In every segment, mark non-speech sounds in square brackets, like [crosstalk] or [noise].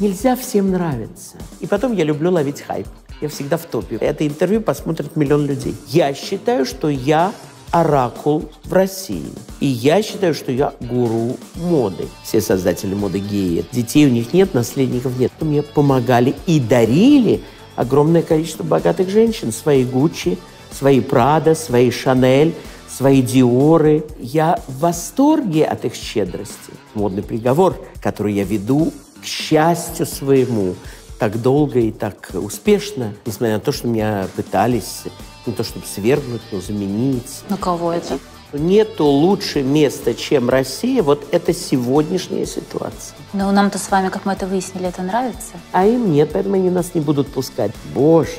Нельзя всем нравиться. И потом я люблю ловить хайп. Я всегда в топе. Это интервью посмотрит миллион людей. Я считаю, что я оракул в России. И я считаю, что я гуру моды. Все создатели моды геи. Детей у них нет, наследников нет. Мне помогали и дарили огромное количество богатых женщин. Свои Гуччи, свои Прада, свои Шанель, свои Диоры. Я в восторге от их щедрости. Модный приговор, который я веду к счастью своему, так долго и так успешно, несмотря на то, что меня пытались не то чтобы свергнуть, но заменить. На кого это? Нету лучше места, чем Россия. Вот это сегодняшняя ситуация. Но нам-то с вами, как мы это выяснили, это нравится. А им нет, поэтому они нас не будут пускать. Боже,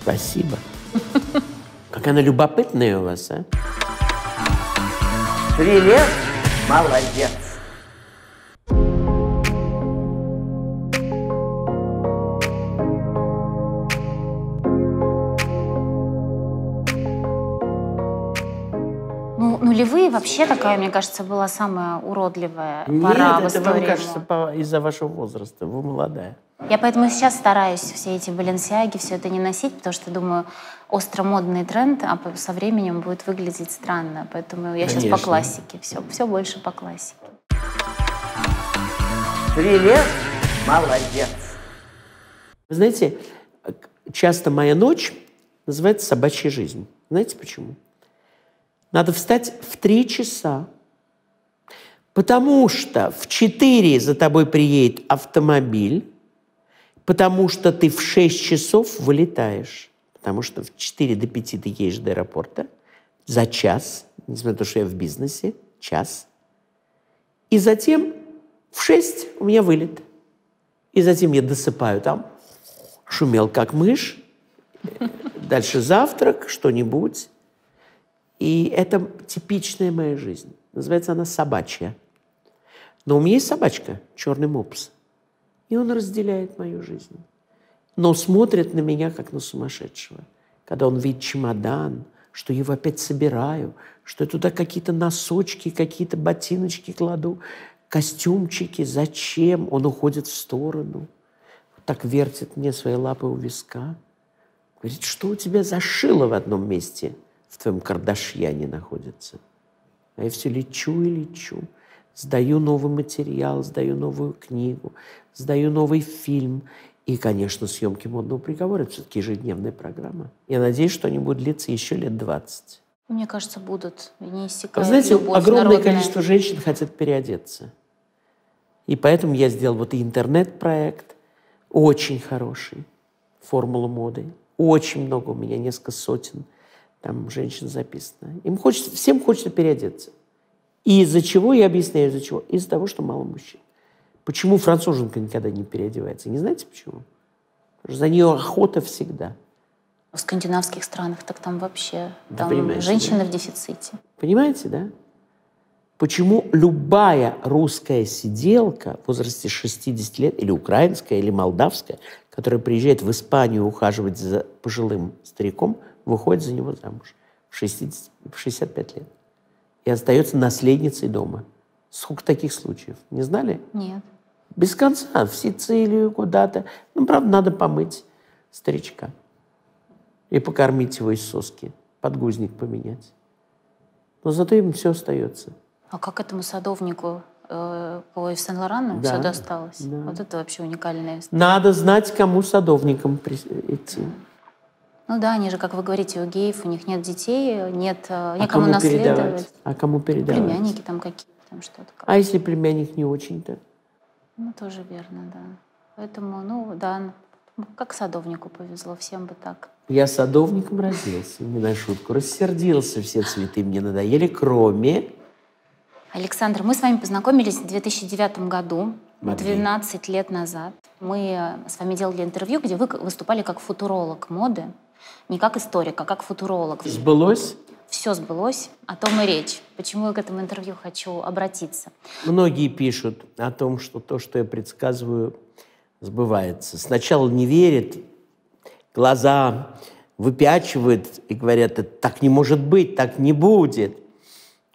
спасибо. [laughs] Как она любопытная у вас, а? Привет, молодец. Нулевые вообще такая, мне кажется, была самая уродливая Нет, пора в это истории. вам кажется по- из-за вашего возраста. Вы молодая. Я поэтому сейчас стараюсь все эти баленсиаги, все это не носить, потому что думаю, остромодный тренд, а по- со временем будет выглядеть странно. Поэтому я сейчас по Конечно. классике, все, все больше по классике. Привет, молодец. Вы знаете, часто моя ночь называется собачья жизнь. Знаете почему? Надо встать в три часа, потому что в четыре за тобой приедет автомобиль, потому что ты в 6 часов вылетаешь, потому что в 4 до 5 ты едешь до аэропорта за час, несмотря на то, что я в бизнесе, час. И затем в 6 у меня вылет. И затем я досыпаю там, шумел как мышь, дальше завтрак, что-нибудь. И это типичная моя жизнь. Называется она собачья. Но у меня есть собачка, черный мопс. И он разделяет мою жизнь. Но смотрит на меня, как на сумасшедшего. Когда он видит чемодан, что его опять собираю, что я туда какие-то носочки, какие-то ботиночки кладу, костюмчики. Зачем? Он уходит в сторону. Так вертит мне свои лапы у виска. Говорит, что у тебя за шило в одном месте в твоем Кардашьяне находится? А я все лечу и лечу. Сдаю новый материал, сдаю новую книгу, сдаю новый фильм. И, конечно, съемки модного приговора. Это все-таки ежедневная программа. Я надеюсь, что они будут длиться еще лет 20. Мне кажется, будут. Не иссякает знаете, любовь огромное народная. количество женщин хотят переодеться. И поэтому я сделал вот и интернет-проект, очень хороший, формула моды. Очень много у меня, несколько сотен там женщин записано. Им хочется, всем хочется переодеться. И из-за чего, я объясняю, из-за чего. Из-за того, что мало мужчин. Почему француженка никогда не переодевается? Не знаете почему? Потому что за нее охота всегда. В скандинавских странах так там вообще Да, там женщины да. в дефиците. Понимаете, да? Почему любая русская сиделка в возрасте 60 лет, или украинская, или молдавская, которая приезжает в Испанию ухаживать за пожилым стариком, выходит за него замуж в, 60, в 65 лет и остается наследницей дома? Сколько таких случаев? Не знали? Нет. Без конца, в Сицилию куда-то. Ну, правда, надо помыть старичка и покормить его из соски, подгузник поменять. Но зато им все остается. А как этому садовнику э, по Ив Сен-Лорану Да, все досталось? да. Вот это вообще уникальная история. Надо знать, кому садовникам идти. Ну да, они же, как вы говорите, у геев у них нет детей, нет э, А некому наследовать. А кому передавать? Племянники там какие-то, там что-то. А если племянник не очень-то? Ну, тоже верно, да. Поэтому, ну, да, как садовнику повезло, всем бы так. Я садовником родился, не на шутку. Рассердился, все цветы мне надоели, кроме... Александр, мы с вами познакомились в 2009 году, Могли. 12 лет назад. Мы э, с вами делали интервью, где вы выступали как футуролог моды. Не как историк, а как футуролог. Сбылось? Все сбылось, о том и речь. Почему я к этому интервью хочу обратиться? Многие пишут о том, что то, что я предсказываю, сбывается. Сначала не верят, глаза выпячивают и говорят, это так не может быть, так не будет.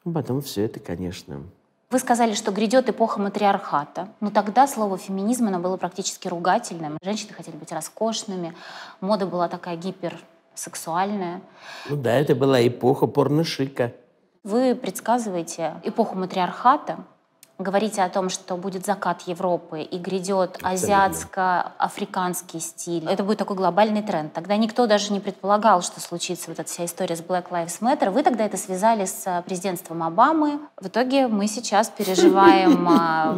Потом все это, конечно, Вы сказали, что грядет эпоха матриархата. Но тогда слово феминизм оно было практически ругательным. Женщины хотели быть роскошными, мода была такая гиперсексуальная. Ну да, это была эпоха порношика. Вы предсказываете эпоху матриархата, говорите о том, что будет закат Европы и грядет азиатско-африканский стиль. Это будет такой глобальный тренд. Тогда никто даже не предполагал, что случится вот эта вся история с Black Lives Matter. Вы тогда это связали с э, президентством Обамы. В итоге мы сейчас переживаем [laughs] а,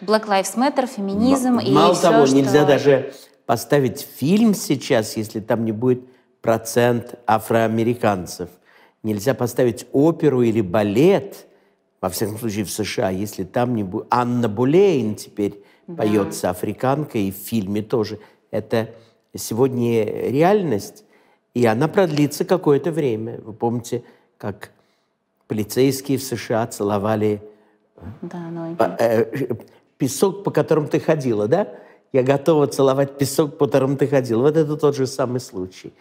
Black Lives Matter, феминизм и Мало того, нельзя даже поставить фильм сейчас, если там не будет процент афроамериканцев. Нельзя поставить оперу или балет – во всяком случае в США, если там не будет... Анна Булейн теперь да. поется африканка, и в фильме тоже. Это сегодня реальность, и она продлится какое-то время. Вы помните, как полицейские в США целовали да, ноги. Э, песок, по которому ты ходила, да? Я готова целовать песок, по которому ты ходила. Вот это тот же самый случай.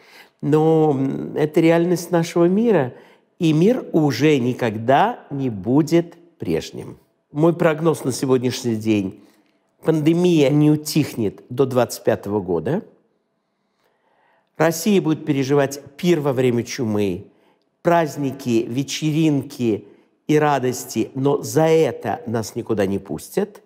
Но это реальность нашего мира – и мир уже никогда не будет прежним. Мой прогноз на сегодняшний день – пандемия не утихнет до 2025 года. Россия будет переживать пир во время чумы, праздники, вечеринки и радости, но за это нас никуда не пустят,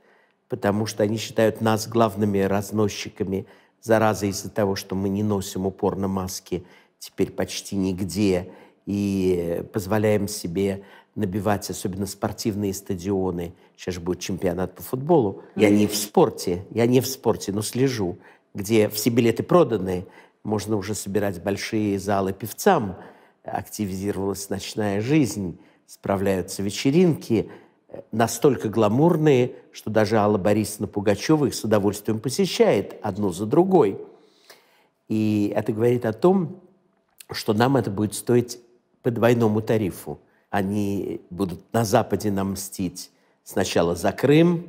потому что они считают нас главными разносчиками заразы из-за того, что мы не носим упорно маски теперь почти нигде – и позволяем себе набивать особенно спортивные стадионы. Сейчас же будет чемпионат по футболу. Я не в спорте, я не в спорте, но слежу, где все билеты проданы, можно уже собирать большие залы певцам, активизировалась ночная жизнь, справляются вечеринки, настолько гламурные, что даже Алла Борисовна Пугачева их с удовольствием посещает одну за другой. И это говорит о том, что нам это будет стоить по двойному тарифу. Они будут на Западе нам мстить сначала за Крым,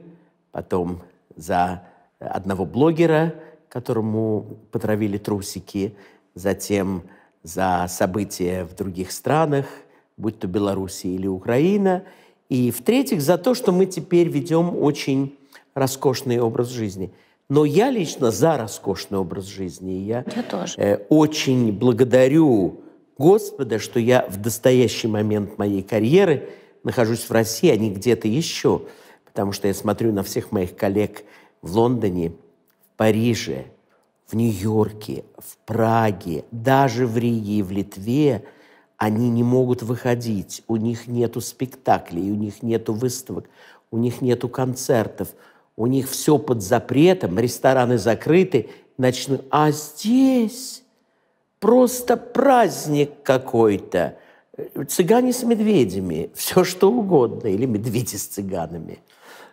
потом за одного блогера, которому потравили трусики, затем за события в других странах, будь то Белоруссия или Украина, и в-третьих, за то, что мы теперь ведем очень роскошный образ жизни. Но я лично за роскошный образ жизни. Я, я тоже. Э, очень благодарю Господа, что я в настоящий момент моей карьеры нахожусь в России, а не где-то еще. Потому что я смотрю на всех моих коллег в Лондоне, в Париже, в Нью-Йорке, в Праге, даже в Риге и в Литве, они не могут выходить, у них нету спектаклей, у них нету выставок, у них нету концертов, у них все под запретом, рестораны закрыты, начну, а здесь просто праздник какой-то. Цыгане с медведями, все что угодно, или медведи с цыганами.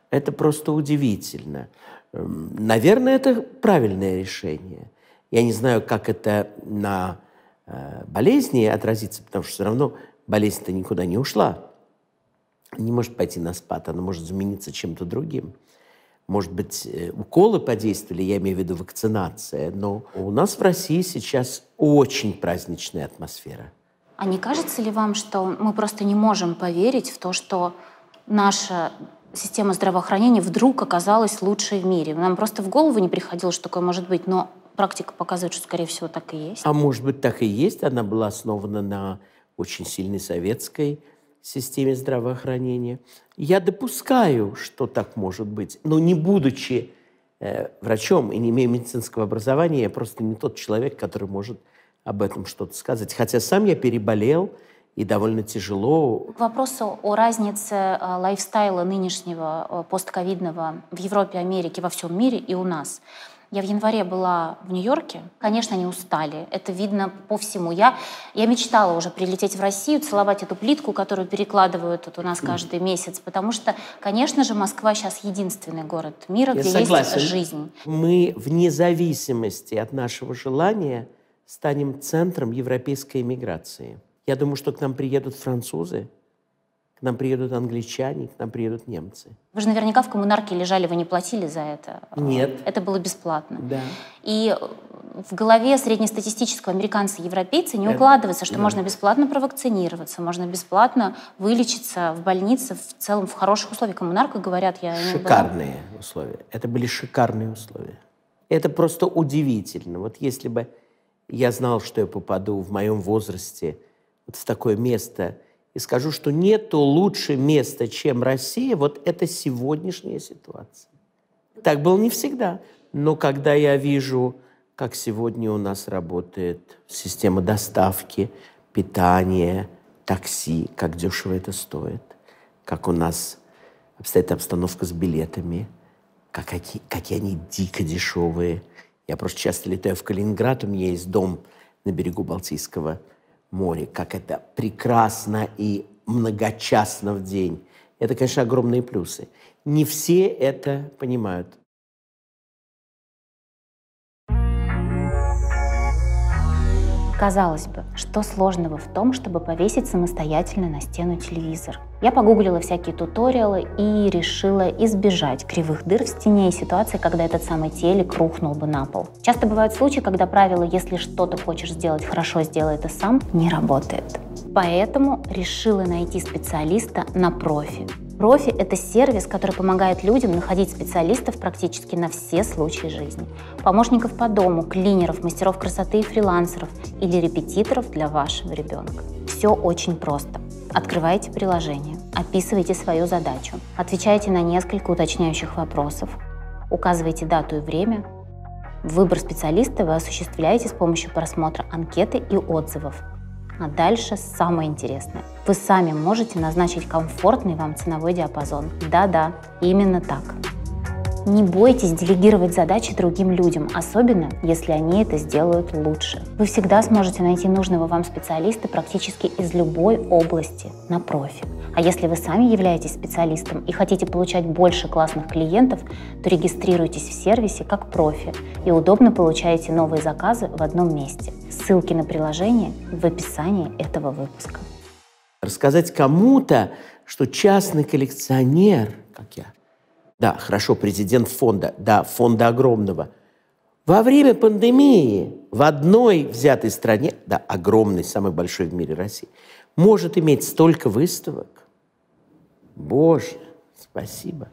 Это просто удивительно. Эм, наверное, это правильное решение. Я не знаю, как это на э, болезни отразится, потому что все равно болезнь-то никуда не ушла. Не может пойти на спад, она может замениться чем-то другим. Может быть, э, уколы подействовали, я имею в виду вакцинация, но у нас в России сейчас очень праздничная атмосфера. А не кажется ли вам, что мы просто не можем поверить в то, что наша система здравоохранения вдруг оказалась лучшей в мире? Нам просто в голову не приходило, что такое может быть, но практика показывает, что, скорее всего, так и есть. А может быть, так и есть. Она была основана на очень сильной советской системе здравоохранения. Я допускаю, что так может быть, но не будучи э, врачом и не имея медицинского образования, я просто не тот человек, который может об этом что-то сказать. Хотя сам я переболел, и довольно тяжело. К вопросу о разнице э, лайфстайла нынешнего э, постковидного в Европе, Америке, во всем мире и у нас – я в январе была в Нью-Йорке. Конечно, они устали. Это видно по всему. Я, я мечтала уже прилететь в Россию, целовать эту плитку, которую перекладывают тут у нас каждый месяц. Потому что, конечно же, Москва сейчас единственный город мира, Я где согласен. есть жизнь. Мы вне зависимости от нашего желания станем центром европейской эмиграции. Я думаю, что к нам приедут французы, к нам приедут англичане, к нам приедут немцы. Вы же наверняка в коммунарке лежали, вы не платили за это. Нет. Это было бесплатно. Да. И в голове среднестатистического американца и европейца не укладывается, что да. можно бесплатно провакцинироваться, можно бесплатно вылечиться в больнице в целом в хороших условиях. Коммунарка говорят, я Шикарные была... условия. Это были шикарные условия. Это просто удивительно. Вот если бы я знал, что я попаду в моем возрасте вот в такое место и скажу, что нету лучше места, чем Россия, вот это сегодняшняя ситуация. Так было не всегда. Но когда я вижу, как сегодня у нас работает система доставки, питания, такси, как дешево это стоит, как у нас обстоит обстановка с билетами, как, какие, какие они дико дешевые. Я просто часто летаю в Калининград, у меня есть дом на берегу Балтийского моря, как это прекрасно и многочасно в день. Это, конечно, огромные плюсы. Не все это понимают. Казалось бы, что сложного в том, чтобы повесить самостоятельно на стену телевизор? Я погуглила всякие туториалы и решила избежать кривых дыр в стене и ситуации, когда этот самый телек рухнул бы на пол. Часто бывают случаи, когда правило «если что-то хочешь сделать хорошо, сделай это сам» не работает. Поэтому решила найти специалиста на профи. Профи – это сервис, который помогает людям находить специалистов практически на все случаи жизни. Помощников по дому, клинеров, мастеров красоты и фрилансеров или репетиторов для вашего ребенка. Все очень просто. Открывайте приложение, описывайте свою задачу, отвечайте на несколько уточняющих вопросов, указывайте дату и время. Выбор специалиста вы осуществляете с помощью просмотра анкеты и отзывов, а дальше самое интересное. Вы сами можете назначить комфортный вам ценовой диапазон. Да-да, именно так. Не бойтесь делегировать задачи другим людям, особенно если они это сделают лучше. Вы всегда сможете найти нужного вам специалиста практически из любой области на профи. А если вы сами являетесь специалистом и хотите получать больше классных клиентов, то регистрируйтесь в сервисе как профи и удобно получаете новые заказы в одном месте. Ссылки на приложение в описании этого выпуска. Рассказать кому-то, что частный коллекционер, как я, да, хорошо, президент фонда, да, фонда огромного. Во время пандемии в одной взятой стране, да, огромной, самой большой в мире России, может иметь столько выставок. Боже, спасибо.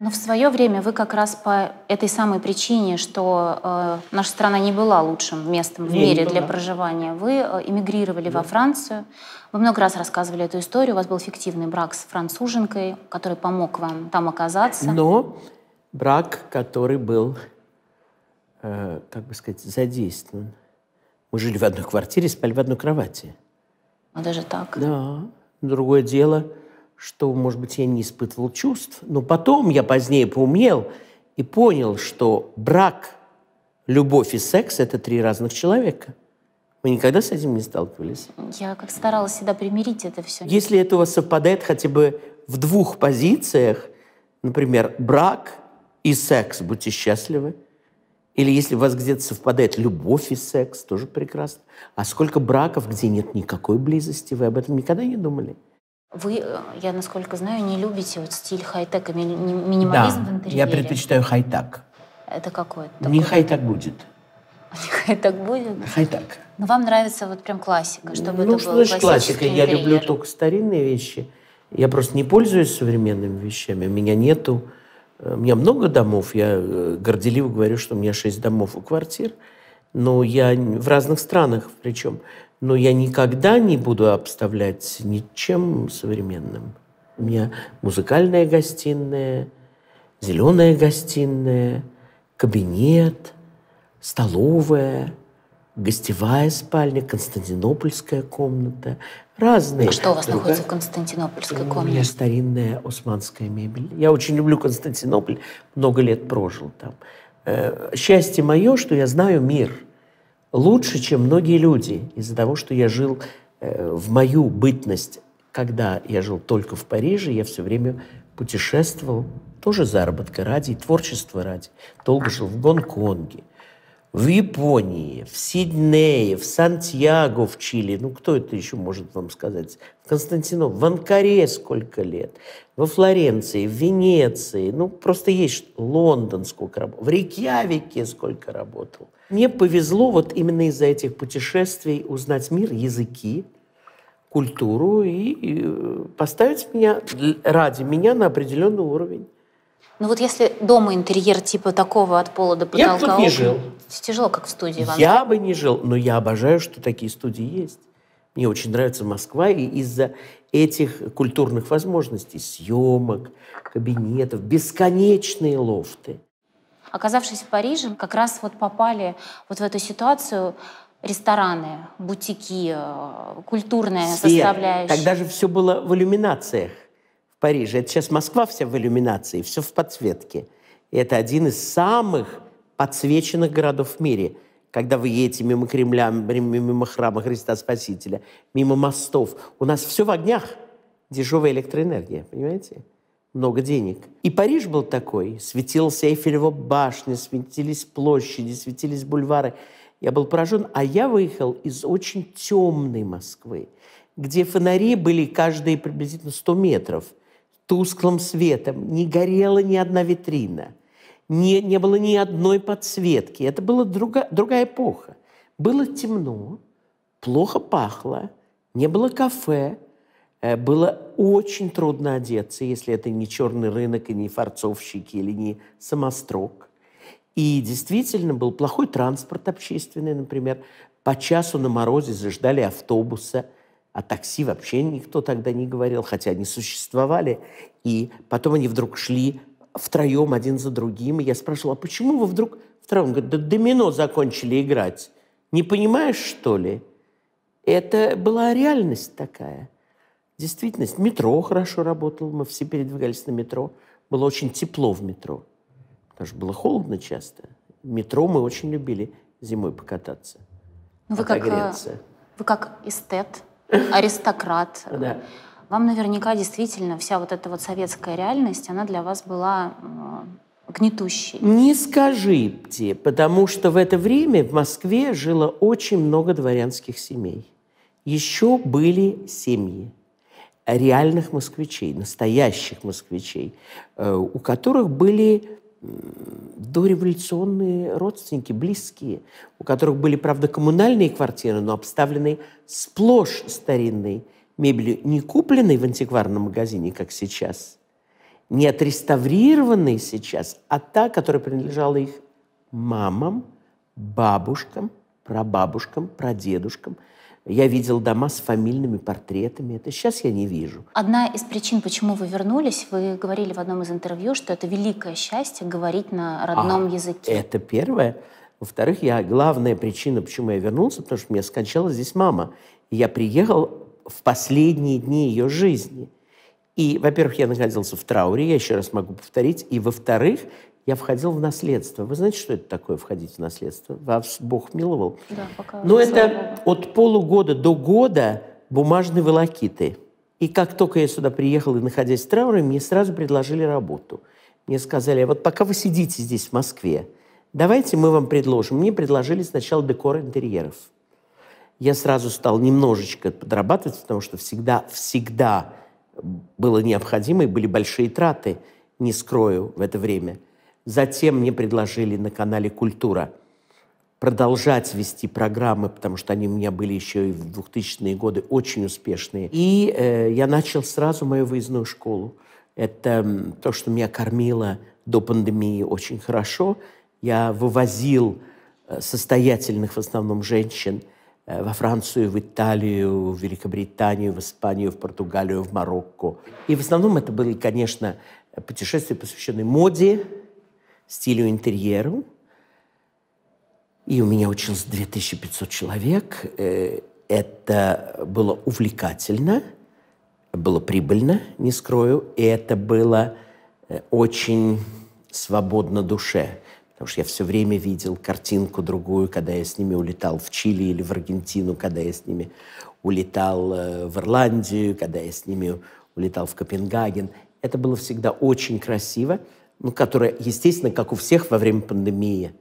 Но в свое время вы как раз по этой самой причине, что э, наша страна не была лучшим местом в не, мире не для проживания, вы э, эмигрировали да. во Францию. Вы много раз рассказывали эту историю. У вас был фиктивный брак с француженкой, который помог вам там оказаться. Но брак, который был, э, как бы сказать, задействован. Мы жили в одной квартире, спали в одной кровати. А даже так? Да. Другое дело – что, может быть, я не испытывал чувств. Но потом я позднее поумнел и понял, что брак, любовь и секс – это три разных человека. Вы никогда с этим не сталкивались? Я как старалась всегда примирить это все. Если это у вас совпадает хотя бы в двух позициях, например, брак и секс, будьте счастливы. Или если у вас где-то совпадает любовь и секс, тоже прекрасно. А сколько браков, где нет никакой близости, вы об этом никогда не думали? Вы, э, я насколько знаю, не любите вот стиль хай-тек и ми- минимализм да, в интерьере. я предпочитаю хай-так. Это какой? Не хай-так будет. [laughs] Не хай-так будет? Хай-так. Но вам нравится вот прям классика, чтобы ну, это что было значит классика? Я люблю только старинные вещи. Я просто не пользуюсь современными вещами. У меня нету... Э, у меня много домов. Я э, горделиво говорю, что у меня шесть домов и квартир. Но я в разных странах причем но я никогда не буду обставлять ничем современным. У меня музыкальная гостиная, зеленая гостиная, кабинет, столовая, гостевая спальня, константинопольская комната, разные. А что у вас Другая... находится в константинопольской комнате? У меня старинная османская мебель. Я очень люблю Константинополь, много лет прожил там. Э, счастье мое, что я знаю мир – лучше, чем многие люди, из-за того, что я жил э, в мою бытность, когда я жил только в Париже, я все время путешествовал, тоже заработка ради, творчества ради. Долго жил в Гонконге, в Японии, в Сиднее, в Сантьяго, в Чили. Ну, кто это еще может вам сказать? В Константинополе, в Анкаре сколько лет, во Флоренции, в Венеции. Ну, просто есть Лондон сколько работал, в Рейкьявике сколько работал. Мне повезло вот именно из-за этих путешествий узнать мир, языки, культуру и э, поставить меня ради меня на определенный уровень. Ну вот если дома интерьер типа такого от пола до потолка... Я бы тут не жил. Тяжело, как в студии вам. Я бы не жил, но я обожаю, что такие студии есть. Мне очень нравится Москва, и из-за этих культурных возможностей, съемок, кабинетов, бесконечные лофты. Оказавшись в Париже, как раз вот попали вот в эту ситуацию рестораны, бутики, э, культурная Свет. составляющая. Тогда же все было в иллюминациях. Париже. Это сейчас Москва вся в иллюминации, все в подсветке. И это один из самых подсвеченных городов в мире. Когда вы едете мимо Кремля, мимо храма Христа Спасителя, мимо мостов, у нас все в огнях. Дешевая электроэнергия, понимаете? Много денег. И Париж был такой. Светилась Эйфелева башня, светились площади, светились бульвары. Я был поражен. А я выехал из очень темной Москвы, где фонари были каждые приблизительно 100 метров – тусклым светом, не горела ни одна витрина, не, не было ни одной подсветки. Это была друга, другая эпоха. Было темно, плохо пахло, не было кафе, было очень трудно одеться, если это не черный рынок, и не фарцовщики, или не самострок. И действительно был плохой транспорт общественный, например. По часу на морозе заждали автобуса – о такси вообще никто тогда не говорил, хотя они существовали. И потом они вдруг шли втроем, один за другим. И я спрашивала, а почему вы вдруг втроем? Он говорит, да домино закончили играть. Не понимаешь, что ли? Это была реальность такая. Действительность. Метро хорошо работало, мы все передвигались на метро. Было очень тепло в метро, потому что было холодно часто. Метро мы очень любили зимой покататься. Ну, вы как, э, вы как эстет, аристократ. [laughs] Да. Вам наверняка действительно вся вот эта вот советская реальность, она для вас была э, гнетущей. Не скажите, потому что в это время в Москве жило очень много дворянских семей. Еще были семьи реальных москвичей, настоящих москвичей, э, у которых были дореволюционные родственники, близкие, у которых были, правда, коммунальные квартиры, но обставленные сплошь старинной мебелью, не купленной в антикварном магазине, как сейчас, не отреставрированной сейчас, а та, которая принадлежала их мамам, бабушкам, прабабушкам, прадедушкам – я видел дома с фамильными портретами. Это сейчас я не вижу. Одна из причин, почему вы вернулись, вы говорили в одном из интервью, что это великое счастье говорить на родном а, языке. Это первое. Во-вторых, я, главная причина, почему я вернулся, потому что у меня скончалась здесь мама. И я приехал в последние дни ее жизни. И, во-первых, я находился в трауре, я еще раз могу повторить. И, во-вторых, я входил в наследство. Вы знаете, что это такое входить в наследство? Вас Бог миловал. Да, пока Но это от полугода до года бумажной волокиты. И как только я сюда приехал и находясь в трауре, мне сразу предложили работу. Мне сказали, вот пока вы сидите здесь, в Москве, давайте мы вам предложим. Мне предложили сначала декор интерьеров. Я сразу стал немножечко подрабатывать, потому что всегда, всегда было необходимо, и были большие траты, не скрою, в это время – Затем мне предложили на канале «Культура» продолжать вести программы, потому что они у меня были еще и в 2000-е годы очень успешные. И э, я начал сразу мою выездную школу. Это то, что меня кормило до пандемии очень хорошо. Я вывозил э, состоятельных в основном женщин э, во Францию, в Италию, в Великобританию, в Испанию, в Португалию, в Марокко. И в основном это были, конечно, путешествия, посвященные моде, стилю интерьеру. И у меня училось 2500 человек. Э, это было увлекательно, было прибыльно, не скрою, и это было э, очень свободно душе. Потому что я все время видел картинку другую, когда я с ними улетал в Чили или в Аргентину, когда я с ними улетал э, в Ирландию, когда я с ними улетал в Копенгаген. Это было всегда очень красиво ну, которая, естественно, как у всех во время пандемии,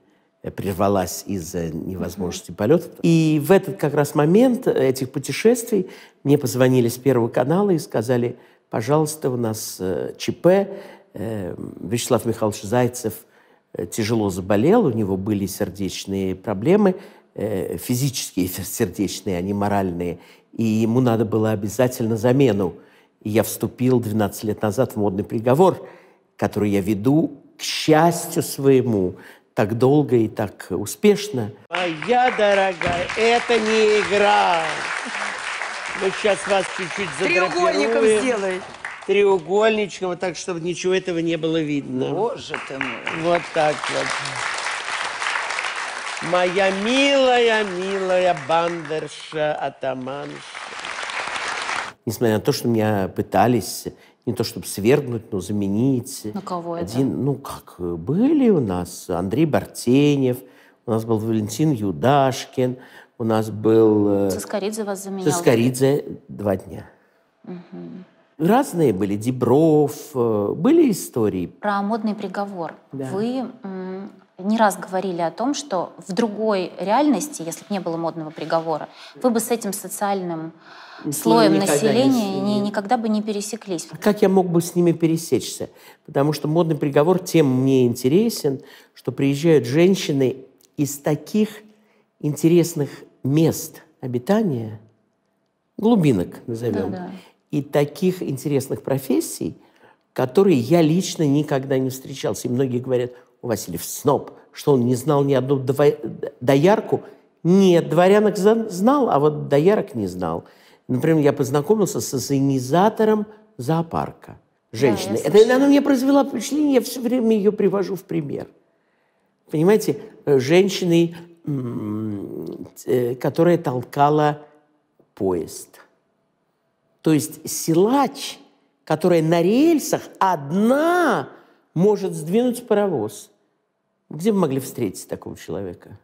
прервалась из-за невозможности полетов. И в этот как раз момент этих путешествий мне позвонили с Первого канала и сказали, пожалуйста, у нас э, ЧП, э, Вячеслав Михайлович Зайцев э, тяжело заболел, у него были сердечные проблемы, физические [laughs] сердечные, а не моральные, и ему надо было обязательно замену. И я вступил 12 лет назад в модный приговор, который я веду к счастью своему, так долго и так успешно. Моя дорогая, это не игра. Мы сейчас вас чуть-чуть Треугольником сделай. Треугольничком, вот так, чтобы ничего этого не было видно. Боже ты мой. Вот так вот. Моя милая, милая бандерша, атаманша. Несмотря на то, что меня пытались не то чтобы свергнуть, но заменить. На кого один, это? Ну, как, были у нас Андрей Бартенев, у нас был Валентин Юдашкин, у нас был... Э, Соскоридзе вас заменял? Соскоридзе два дня. Угу. Разные были, Дебров, э, были истории. Про модный приговор. Да. Вы не раз говорили о том, что в другой реальности, если бы не было модного приговора, вы бы с этим социальным слоем населения не, никогда бы не пересеклись. Как я мог бы с ними пересечься? Потому что модный приговор тем мне интересен, что приезжают женщины из таких интересных мест обитания, глубинок назовем, да, да. и таких интересных профессий, которые я лично никогда не встречался. И многие говорят, у Васильев сноб, что он не знал ни одну доярку. Нет, дворянок знал, а вот доярок не знал. Например, я познакомился с ассенизатором зоопарка. Женщины. Да, Это она мне произвела впечатление, я все время ее привожу в пример. Понимаете, э, женщины Э, которая толкала поезд. То есть силач, которая на рельсах одна может сдвинуть паровоз. Где вы могли встретить такого человека?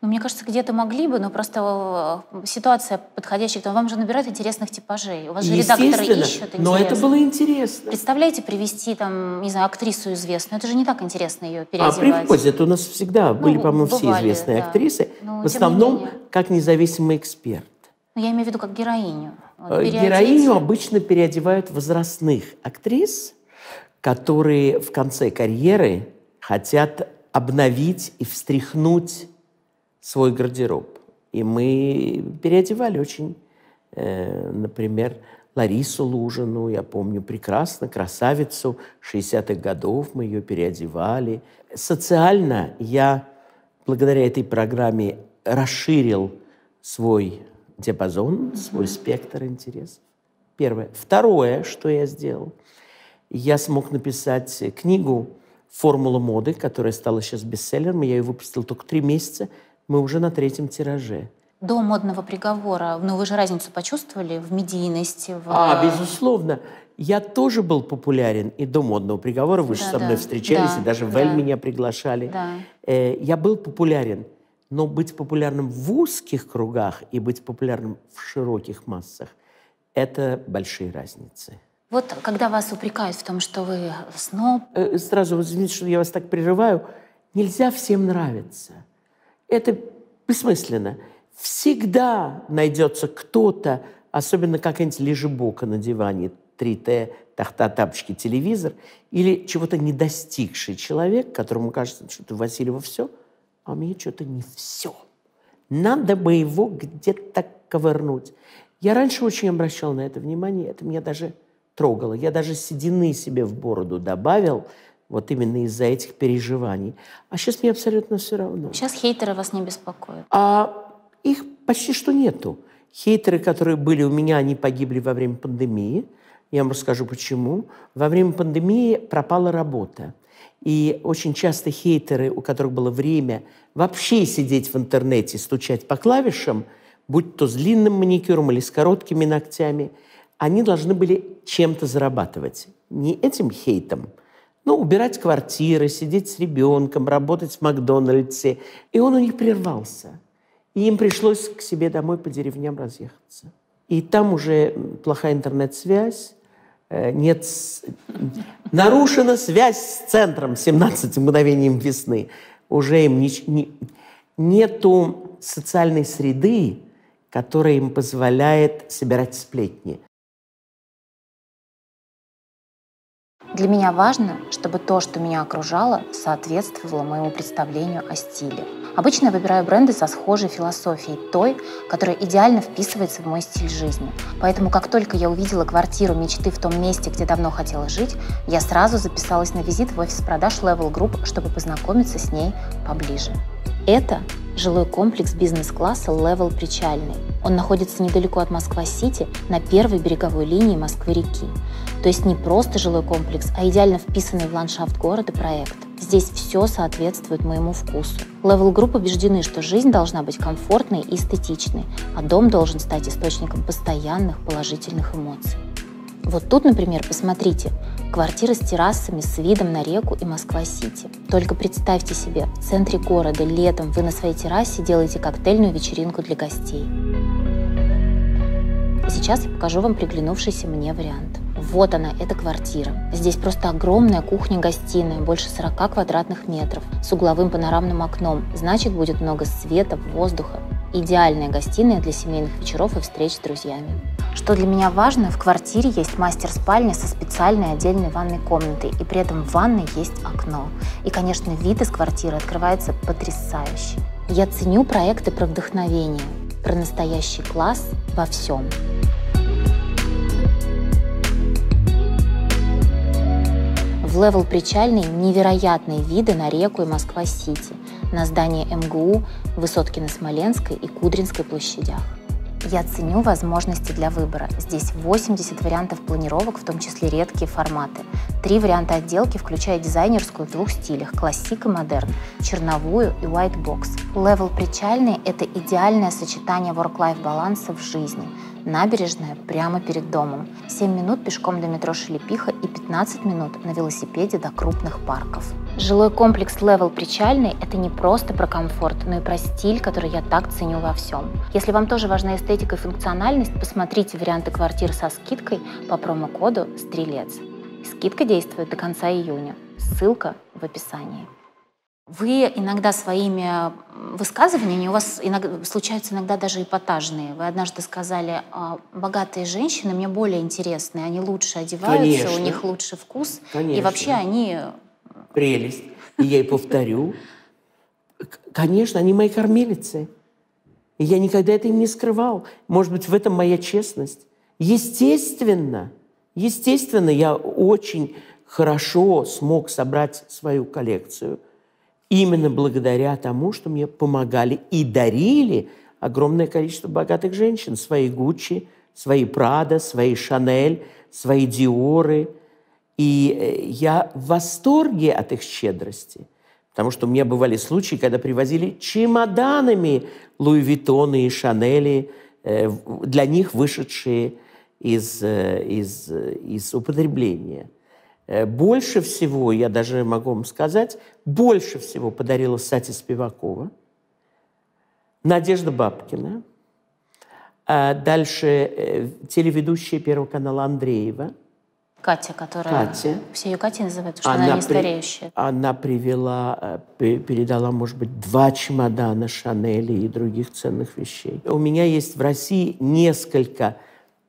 Ну, мне кажется, где-то могли бы, но просто э, ситуация подходящая. Вам же набирают интересных типажей. У вас же редакторы ищут но это было интересно. Представляете, привести там, не знаю, актрису известную. Это же не так интересно ее переодевать. А при входе это у нас всегда ну, были, по-моему, все известные да. актрисы. Но, в основном, как независимый эксперт. Но я имею в виду как героиню. Вот, э, Героиню обычно переодевают возрастных актрис, которые в конце карьеры хотят обновить и встряхнуть свой гардероб. И мы переодевали очень, э, например, Ларису Лужину, я помню прекрасно, красавицу 60-х годов, мы ее переодевали. Социально я, благодаря этой программе, расширил свой диапазон, свой спектр интересов. Первое. Второе, что я сделал, я смог написать книгу «Формула моды», которая стала сейчас бестселлером. Я ее выпустил только три месяца – мы уже на третьем тираже. До модного приговора, ну вы же разницу почувствовали в медийности? В... А, безусловно. Я тоже был популярен и до модного приговора. Вы да, же со мной да, встречались, да, и даже в Эль меня приглашали. Да. Э, я был популярен. Но быть популярным в узких кругах и быть популярным в широких массах – это большие разницы. Вот когда вас упрекают в том, что вы сноб... Э, сразу, извините, что я вас так прерываю. Нельзя всем нравиться. Это бессмысленно. Всегда найдется кто-то, особенно какая-нибудь лежебока на диване, 3Т, тахта, тапочки, телевизор, или чего-то не достигший человек, которому кажется, что у Васильева все, а у меня что-то не все. Надо бы его где-то ковырнуть. Я раньше очень обращал на это внимание, это меня даже трогало. Я даже седины себе в бороду добавил – вот именно из-за этих переживаний. А сейчас мне абсолютно все равно. Сейчас хейтеры вас не беспокоят? А их почти что нету. Хейтеры, которые были у меня, они погибли во время пандемии. Я вам расскажу, почему. Во время пандемии пропала работа. И очень часто хейтеры, у которых было время вообще сидеть в интернете, стучать по клавишам, будь то с длинным маникюром или с короткими ногтями, они должны были чем-то зарабатывать. Не этим хейтом, ну, убирать квартиры, сидеть с ребенком, работать в Макдональдсе. И он у них прервался. И им пришлось к себе домой по деревням разъехаться. И там уже плохая интернет-связь, э, нет... Нарушена связь с центром 17 мгновением весны. уже им не, не, нету социальной среды, которая им позволяет собирать сплетни. Для меня важно, чтобы то, что меня окружало, соответствовало моему представлению о стиле. Обычно я выбираю бренды со схожей философией, той, которая идеально вписывается в мой стиль жизни. Поэтому как только я увидела квартиру мечты в том месте, где давно хотела жить, я сразу записалась на визит в офис продаж Level Group, чтобы познакомиться с ней поближе. Это жилой комплекс бизнес-класса Level Причальный. Он находится недалеко от Москва-Сити, на первой береговой линии Москвы-реки. То есть не просто жилой комплекс, а идеально вписанный в ландшафт города проект. Здесь все соответствует моему вкусу. Level Group убеждены, что жизнь должна быть комфортной и эстетичной, а дом должен стать источником постоянных положительных эмоций. Вот тут, например, посмотрите, квартира с террасами с видом на реку и Москва-Сити. Только представьте себе, в центре города летом вы на своей террасе делаете коктейльную вечеринку для гостей. Сейчас я покажу вам приглянувшийся мне вариант. Вот она, эта квартира. Здесь просто огромная кухня-гостиная, больше 40 квадратных метров, с угловым панорамным окном. Значит, будет много света, воздуха. Идеальная гостиная для семейных вечеров и встреч с друзьями. Что для меня важно, в квартире есть мастер-спальня со специальной отдельной ванной комнатой, и при этом в ванной есть окно. И, конечно, вид из квартиры открывается потрясающий. Я ценю проекты про вдохновение, про настоящий класс во всем. В Level Причальный невероятные виды на реку и Москва-Сити, на здание МГУ, Высотки на Смоленской и Кудринской площадях. Я ценю возможности для выбора. Здесь 80 вариантов планировок, в том числе редкие форматы. Три варианта отделки, включая дизайнерскую в двух стилях – классик и модерн, черновую и white box. Левел причальный – это идеальное сочетание work-life баланса в жизни. Набережная прямо перед домом. 7 минут пешком до метро Шелепиха и 15 минут на велосипеде до крупных парков. Жилой комплекс Level Причальный – это не просто про комфорт, но и про стиль, который я так ценю во всем. Если вам тоже важна эстетика и функциональность, посмотрите варианты квартир со скидкой по промокоду «Стрелец». Скидка действует до конца июня. Ссылка в описании. Вы иногда своими высказываниями, у вас иногда, случаются иногда даже эпатажные. Вы однажды сказали, «А, богатые женщины мне более интересны, они лучше одеваются, Конечно. у них лучше вкус, Конечно. и вообще они прелесть. И я и повторю. Конечно, они мои кормилицы. И я никогда это им не скрывал. Может быть, в этом моя честность. Естественно, естественно, я очень хорошо смог собрать свою коллекцию именно благодаря тому, что мне помогали и дарили огромное количество богатых женщин. Свои Гуччи, свои Прада, свои Шанель, свои Диоры – и э, я в восторге от их щедрости. Потому что у меня бывали случаи, когда привозили чемоданами Луи Виттоны и Шанели, э, для них вышедшие из, э, из, из употребления. Больше всего, я даже могу вам сказать, больше всего подарила Сати Спивакова, Надежда Бабкина, а дальше телеведущая Первого канала Андреева – Катя, которая... Катя. Все ее Катей называют, потому что она, она не стареющая. Она привела, э, передала, может быть, два чемодана Шанели и других ценных вещей. У меня есть в России несколько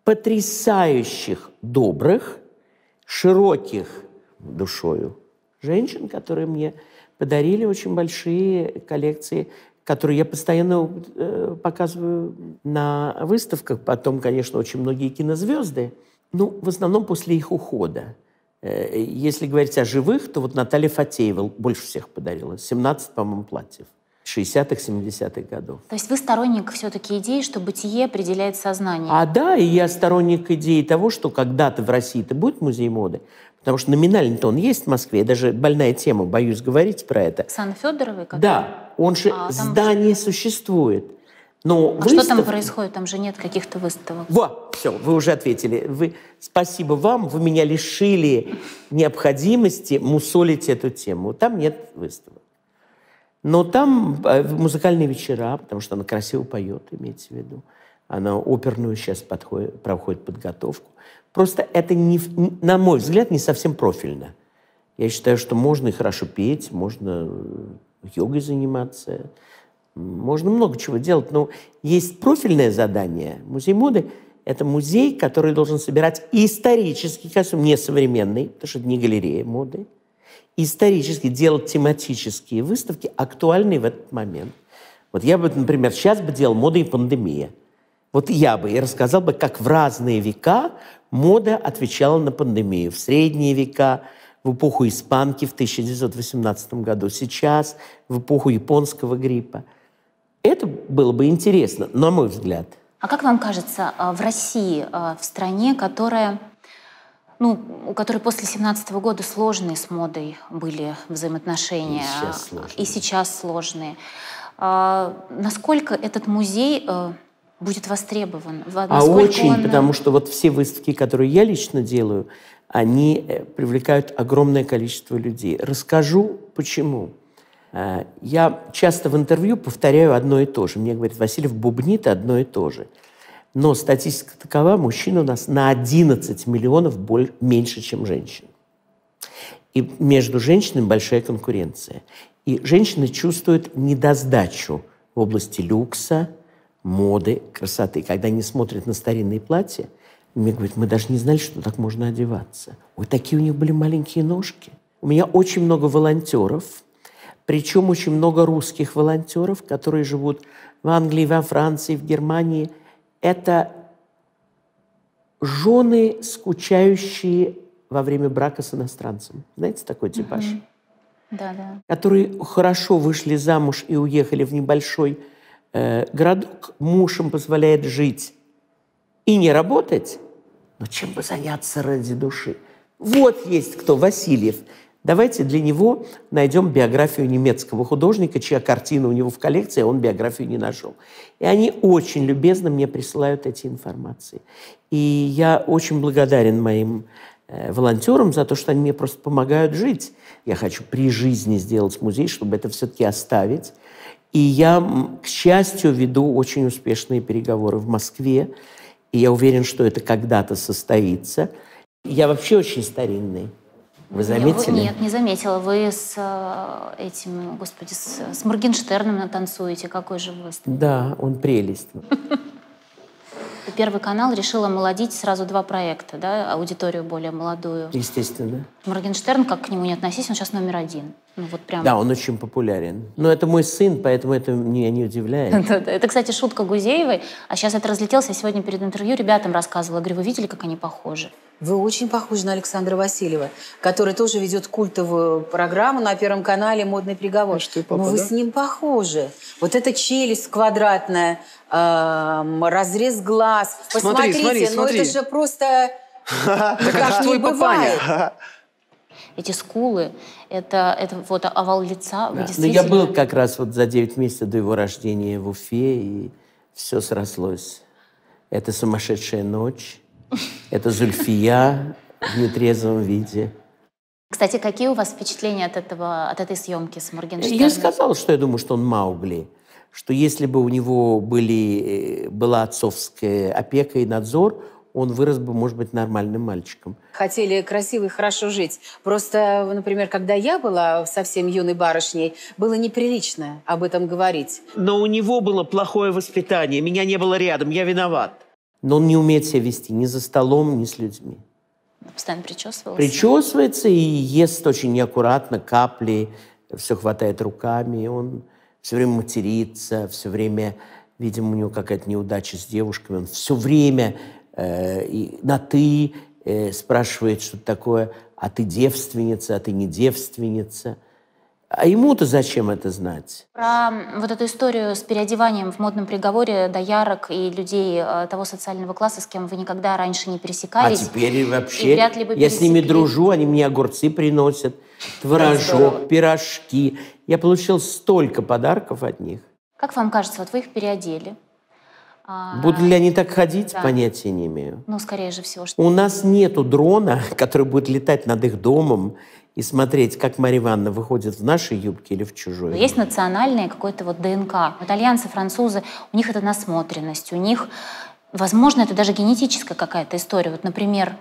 потрясающих, добрых, широких душою женщин, которые мне подарили очень большие коллекции, которые я постоянно э, показываю на выставках. Потом, конечно, очень многие кинозвезды – ну, в основном после их ухода. Э, если говорить о живых, то вот Наталья Фатеева больше всех подарила. 17, по-моему, платьев. 60-х, 70-х годов. То есть вы сторонник все-таки идеи, что бытие определяет сознание? А да, и я сторонник идеи того, что когда-то в России-то будет музей моды, потому что номинально-то он есть в Москве, даже больная тема, боюсь говорить про это. Сан Федоровой? Который... Да, он же, а, здание там... существует. Но а выставки... что там происходит? Там же нет каких-то выставок. Во, все, вы уже ответили. Вы, спасибо вам, вы меня лишили необходимости мусолить эту тему. Там нет выставок. Но там э, музыкальные вечера, потому что она красиво поет, имеется в виду. Она оперную сейчас подходит, проходит подготовку. Просто это, не, на мой взгляд, не совсем профильно. Я считаю, что можно и хорошо петь, можно йогой заниматься. Можно много чего делать, но есть профильное задание. Музей моды – это музей, который должен собирать исторический костюм, не современный, потому что это не галерея моды, исторически делать тематические выставки, актуальные в этот момент. Вот я бы, например, сейчас бы делал мода и пандемия. Вот я бы и рассказал бы, как в разные века мода отвечала на пандемию. В средние века, в эпоху испанки в 1918 году, сейчас, в эпоху японского гриппа. Это было бы интересно, на мой взгляд. А как вам кажется, а, в России, а, в стране, которая, ну, у которой после 17 года сложные с модой были взаимоотношения, и сейчас сложные, и сейчас сложные, насколько этот музей будет востребован? А очень, он... потому что вот все выставки, которые я лично делаю, они э, привлекают огромное количество людей. Расскажу, почему. Э, я часто в интервью повторяю одно и то же. Мне говорят, Васильев бубнит одно и то же. Но статистика такова, мужчин у нас на 11 миллионов боль, меньше, чем женщин. И между женщинами большая конкуренция. И женщины чувствуют недосдачу в области люкса, моды, красоты. Когда они смотрят на старинные платья, мне говорят, мы даже не знали, что так можно одеваться. Ой, такие у них были маленькие ножки. У меня очень много волонтеров, причем очень много русских волонтеров, которые живут в Англии, во Франции, в Германии. Это жены, скучающие во время брака с иностранцем. Знаете такой типаж? Mm-hmm. Да, да. Которые хорошо вышли замуж и уехали в небольшой э, городок, муж им позволяет жить и не работать, но чем бы заняться ради души? Вот есть кто, Васильев. Давайте для него найдем биографию немецкого художника, чья картина у него в коллекции, а он биографию не нашел. И они очень любезно мне присылают эти информации. И я очень благодарен моим э, волонтерам за то, что они мне просто помогают жить. Я хочу при жизни сделать музей, чтобы это все-таки оставить. И я, к счастью, веду очень успешные переговоры в Москве. И я уверен, что это когда-то состоится. Я вообще очень старинный. Вы заметили? Нет, не заметила. Вы с э, этим, господи, с, с Моргенштерном танцуете. Какой же вы? Да, он прелесть. Первый канал решил омолодить сразу два проекта, да, аудиторию более молодую. Естественно. Моргенштерн, как к нему не относись, он сейчас номер один. Ну, вот прям. Да, он очень популярен. Но это мой сын, поэтому это меня не удивляет. [laughs] Это, кстати, шутка Гузеевой. А сейчас это разлетелось. Я сегодня перед интервью ребятам рассказывала. Говорю, вы видели, как они похожи? Вы очень похожи на Александра Васильева, который тоже ведет культовую программу на Первом канале «Модный приговор». А что, папа, Но вы да? с ним похожи. Вот эта челюсть квадратная, разрез глаз. Посмотрите, смотри, смотри, ну смотри. это же просто... [laughs] Как твой папаня. [laughs] Эти скулы, это, это вот овал лица. Да. Ну, я был как раз вот за 9 месяцев до его рождения в Уфе, и все срослось. Это сумасшедшая ночь, [laughs] это Зульфия в нетрезвом виде. Кстати, какие у вас впечатления от, этого, от этой съемки с Моргенштерном? Я сказал, что я думаю, что он Маугли. Что если бы у него были, э, была отцовская опека и надзор, он вырос бы, может быть, нормальным мальчиком. Хотели красиво и хорошо жить. Просто, например, когда я была совсем юной барышней, было неприлично об этом говорить. Но у него было плохое воспитание. Меня не было рядом, я виноват. Но он не умеет себя вести ни за столом, ни с людьми. Постоянно причесывался? Причесывается и ест очень неаккуратно, капли, все хватает руками. Он все время матерится, все время, видимо, у него какая-то неудача с девушками. Он все время Э, и на «ты», э, спрашивает что-то такое, а ты девственница, а ты не девственница. А ему-то зачем это знать? Про вот эту историю с переодеванием в модном приговоре доярок и людей э, того социального класса, с кем вы никогда раньше не пересекались. А теперь вообще вряд ли бы я с ними дружу, они мне огурцы приносят, творожок, пирожки. Я получил столько подарков от них. Как вам кажется, вот вы их переодели, а, Будут ли они так ходить, да. понятия не имею. Ну, скорее же всего. Что... У нас нету дрона, [laughs] который будет летать над их домом и смотреть, как Мария Ивановна выходит в нашей юбке или в чужой. Есть национальное какое-то вот ДНК. Итальянцы, французы, у них это насмотренность, у них, возможно, это даже генетическая какая-то история. Вот, например,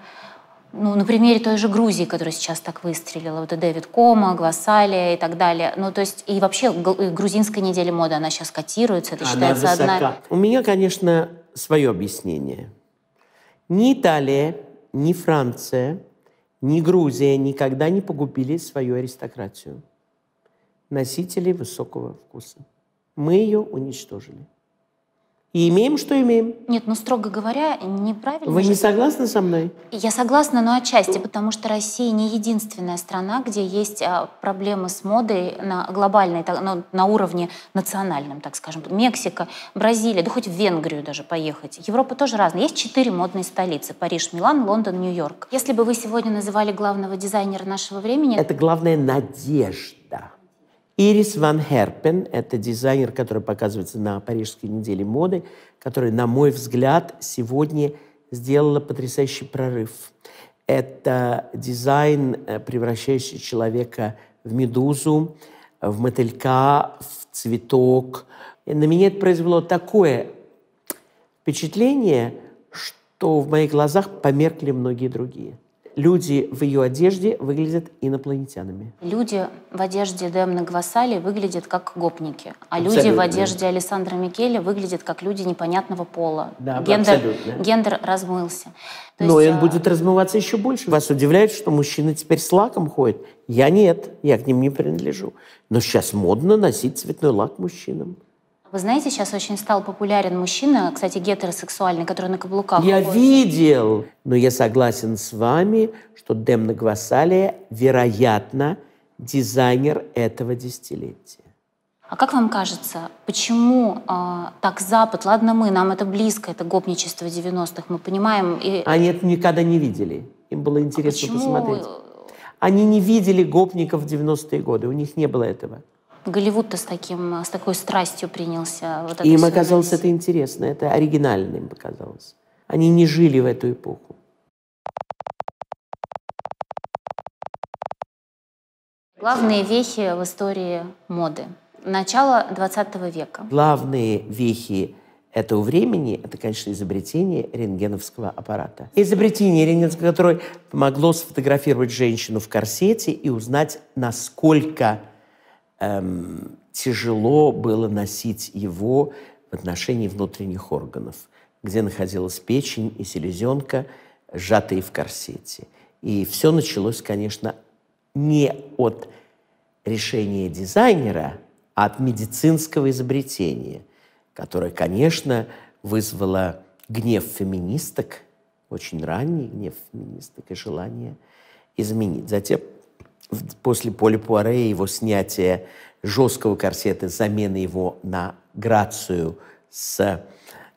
ну, на примере той же Грузии, которая сейчас так выстрелила, вот и Дэвид Кома, Гвасалия и так далее. Ну, то есть, и вообще грузинская неделя моды, она сейчас котируется, это она считается высока. одна... У меня, конечно, свое объяснение. Ни Италия, ни Франция, ни Грузия никогда не погубили свою аристократию. Носители высокого вкуса. Мы ее уничтожили. И имеем, что имеем. Нет, ну, строго говоря, неправильно. Вы же... не согласны со мной? Я согласна, но отчасти, потому что Россия не единственная страна, где есть а, проблемы с модой на глобальной, ну, на уровне национальном, так скажем. Мексика, Бразилия, да хоть в Венгрию даже поехать. Европа тоже разная. Есть четыре модные столицы. Париж, Милан, Лондон, Нью-Йорк. Если бы вы сегодня называли главного дизайнера нашего времени... Это главная надежда. Ирис Ван Херпен – это дизайнер, который показывается на Парижской неделе моды, который, на мой взгляд, сегодня сделала потрясающий прорыв. Это дизайн, э, превращающий человека в медузу, в мотылька, в цветок. И на меня это произвело такое впечатление, что в моих глазах померкли многие другие – люди в ее одежде выглядят инопланетянами. Люди в одежде Демны Гвасали выглядят как гопники, а абсолютно. люди в одежде Александра Микеля выглядят как люди непонятного пола. Да, гендер, абсолютно. гендер размылся. То Но есть, он а... будет размываться еще больше. Вас удивляет, что мужчины теперь с лаком ходят? Я нет, я к ним не принадлежу. Но сейчас модно носить цветной лак мужчинам. Вы знаете, сейчас очень стал популярен мужчина, кстати, гетеросексуальный, который на каблуках. Я ходит. видел, но я согласен с вами, что Демна Гвасалия, вероятно, дизайнер этого десятилетия. А как вам кажется, почему э, так Запад, ладно мы, нам это близко, это гопничество 90-х, мы понимаем... И... Они это никогда не видели. Им было интересно а посмотреть. Они не видели гопников в 90-е годы, у них не было этого. Голливуд-то с, таким, с такой страстью принялся. Вот им оказалось это интересно, это оригинально им показалось. Они не жили в эту эпоху. Главные вехи в истории моды. Начало 20 века. Главные вехи этого времени – это, конечно, изобретение рентгеновского аппарата. Изобретение рентгеновского, которое помогло сфотографировать женщину в корсете и узнать, насколько эм, тяжело было носить его в отношении внутренних органов, где находилась печень и селезенка, сжатые в корсете. И все началось, конечно, не от решения дизайнера, а от медицинского изобретения, которое, конечно, вызвало гнев феминисток, очень ранний гнев феминисток и желание изменить. Затем после Поля Пуаре его снятия жесткого корсета, замены его на грацию с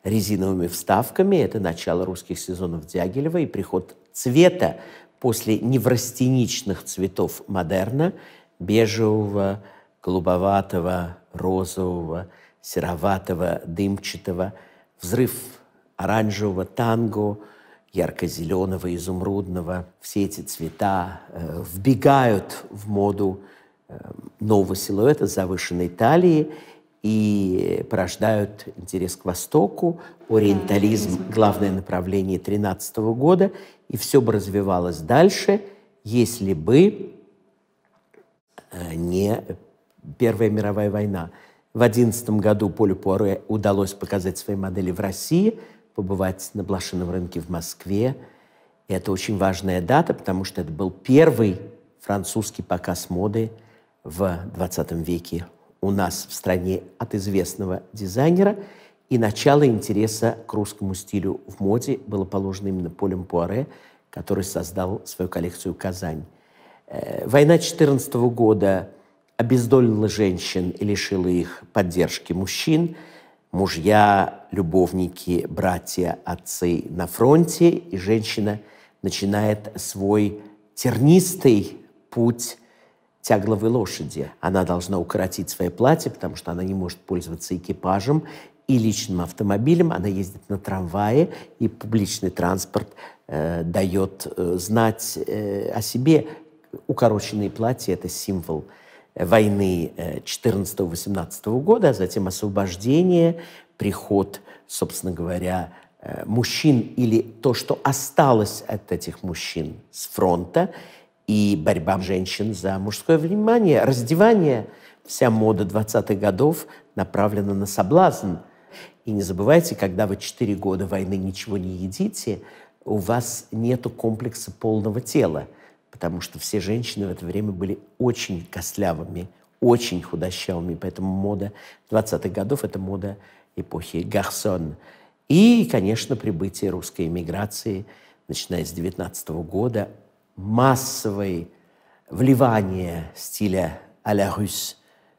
резиновыми вставками. Это начало русских сезонов Дягилева и приход цвета после неврастеничных цветов модерна, бежевого, голубоватого, розового, сероватого, дымчатого, взрыв оранжевого танго – ярко-зеленого, изумрудного. Все эти цвета э, вбегают в моду э, нового силуэта с завышенной талии и порождают интерес к Востоку, ориентализм – главное направление 13 года, и все бы развивалось дальше, если бы э, не Первая мировая война. В 11 году Полю Пуаре удалось показать свои модели в России – побывать на блошином рынке в Москве. И это очень важная дата, потому что это был первый французский показ моды в 20 веке у нас в стране от известного дизайнера. И начало интереса к русскому стилю в моде было положено именно Полем Пуаре, который создал свою коллекцию «Казань». Э, война 14 года обездолила женщин и лишила их поддержки мужчин – мужья, любовники, братья, отцы на фронте, и женщина начинает свой тернистый путь тягловой лошади. Она должна укоротить свое платье, потому что она не может пользоваться экипажем и личным автомобилем. Она ездит на трамвае, и публичный транспорт э, дает э, знать э, о себе. Укороченные платья – это символ войны 14-18 года, а затем освобождение, приход, собственно говоря, э, мужчин или то, что осталось от этих мужчин с фронта, и борьба женщин за мужское внимание, раздевание, вся мода 20-х годов направлена на соблазн. И не забывайте, когда вы 4 года войны ничего не едите, у вас нет комплекса полного тела, потому что все женщины в это время были очень костлявыми, очень худощавыми, поэтому мода 20-х годов – это мода эпохи Гарсон. И, конечно, прибытие русской эмиграции, начиная с 19 года, массовое вливание стиля а-ля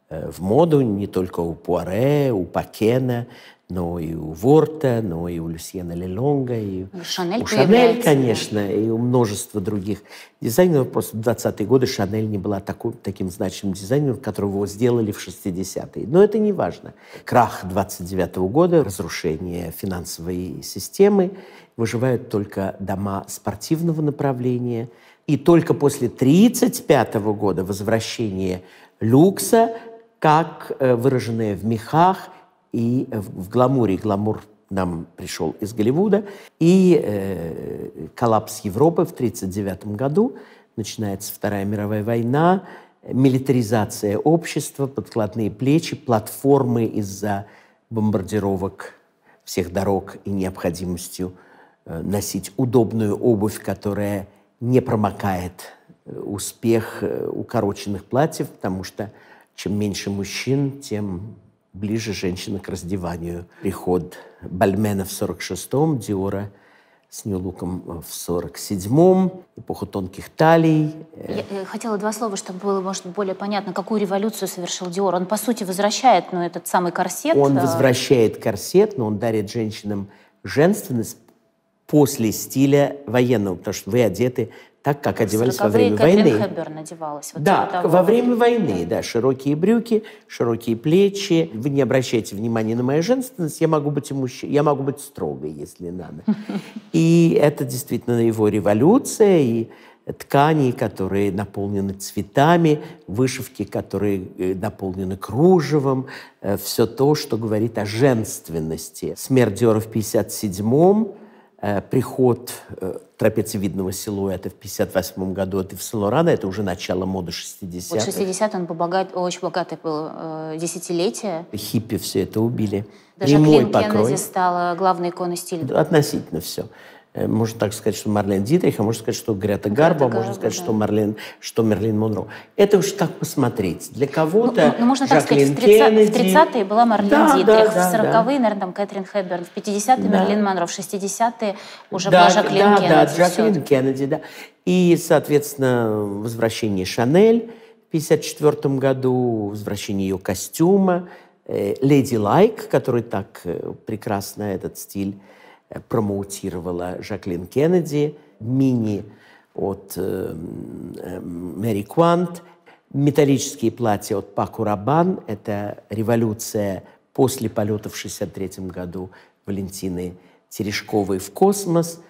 э, в моду не только у Пуаре, у Пакена, но и у Ворта, но и у Люсьена Лелонга, и Шанель у Шанель, конечно, и у множества других дизайнеров. Просто в 20-е годы Шанель не была такой, таким значимым дизайнером, которого его сделали в 60-е. Но это не важно. Крах 29 -го года, разрушение финансовой системы, выживают только дома спортивного направления. И только после 1935 -го года возвращение люкса, как э, выраженное в мехах – и в гламуре. Гламур нам пришел из Голливуда. И э, коллапс Европы в 1939 году. Начинается Вторая мировая война, милитаризация общества, подкладные плечи, платформы из-за бомбардировок всех дорог и необходимостью э, носить удобную обувь, которая не промокает успех э, укороченных платьев, потому что чем меньше мужчин, тем ближе женщина к раздеванию. Приход Бальмена в 46-м, Диора с Нью-Луком в 47-м, эпоху тонких талий. Я э, хотела два слова, чтобы было, может, более понятно, какую революцию совершил Диор. Он, по сути, возвращает ну, этот самый корсет. Он э, возвращает корсет, но он дарит женщинам женственность после стиля военного, потому что вы одеты так, как одевались во время войны. Хэбберн одевалась. Вот да, типа во время войны, да, широкие брюки, широкие плечи. Вы не обращайте внимания на мою женственность, я могу быть мужчиной, я могу быть строгой, если надо. [laughs] И это действительно его революция, и ткани, которые наполнены цветами, вышивки, которые э, наполнены кружевом, э, все то, что говорит о женственности. Смерть Диора в 57-м, Э, приход трапециевидного силуэта в 1958 году от Ив Лорана, это уже начало моды 60-х. Вот 60 он был богат, очень богатый был э, десятилетие. Хиппи все это убили. Даже Клин Кеннеди стала главной иконой стиля. Относительно все. Э, можно так сказать, что Марлен Дитрих, а можно сказать, что Грета Гарба, Гарба можно сказать, да. что, Марлен, что Мерлин Монро. Это уж как посмотреть. Для кого-то ну, ну, можно так сказать, в, 30, 30-е была Марлен да, Дитрих, да, да, в 40-е, да. наверное, там Кэтрин Хэбберн, в 50-е да. Мерлин Монро, в 60-е уже да, была Жаклин да, Кеннеди. Да, Жаклин все. Кеннеди, да. И, соответственно, возвращение Шанель в 1954 году, возвращение ее костюма, Леди Лайк, который так э, прекрасно этот стиль промоутировала Жаклин Кеннеди, мини от э, э, Мэри Квант, металлические платья от Паку Рабан. Это революция после полета в 1963 году Валентины Терешковой в космос.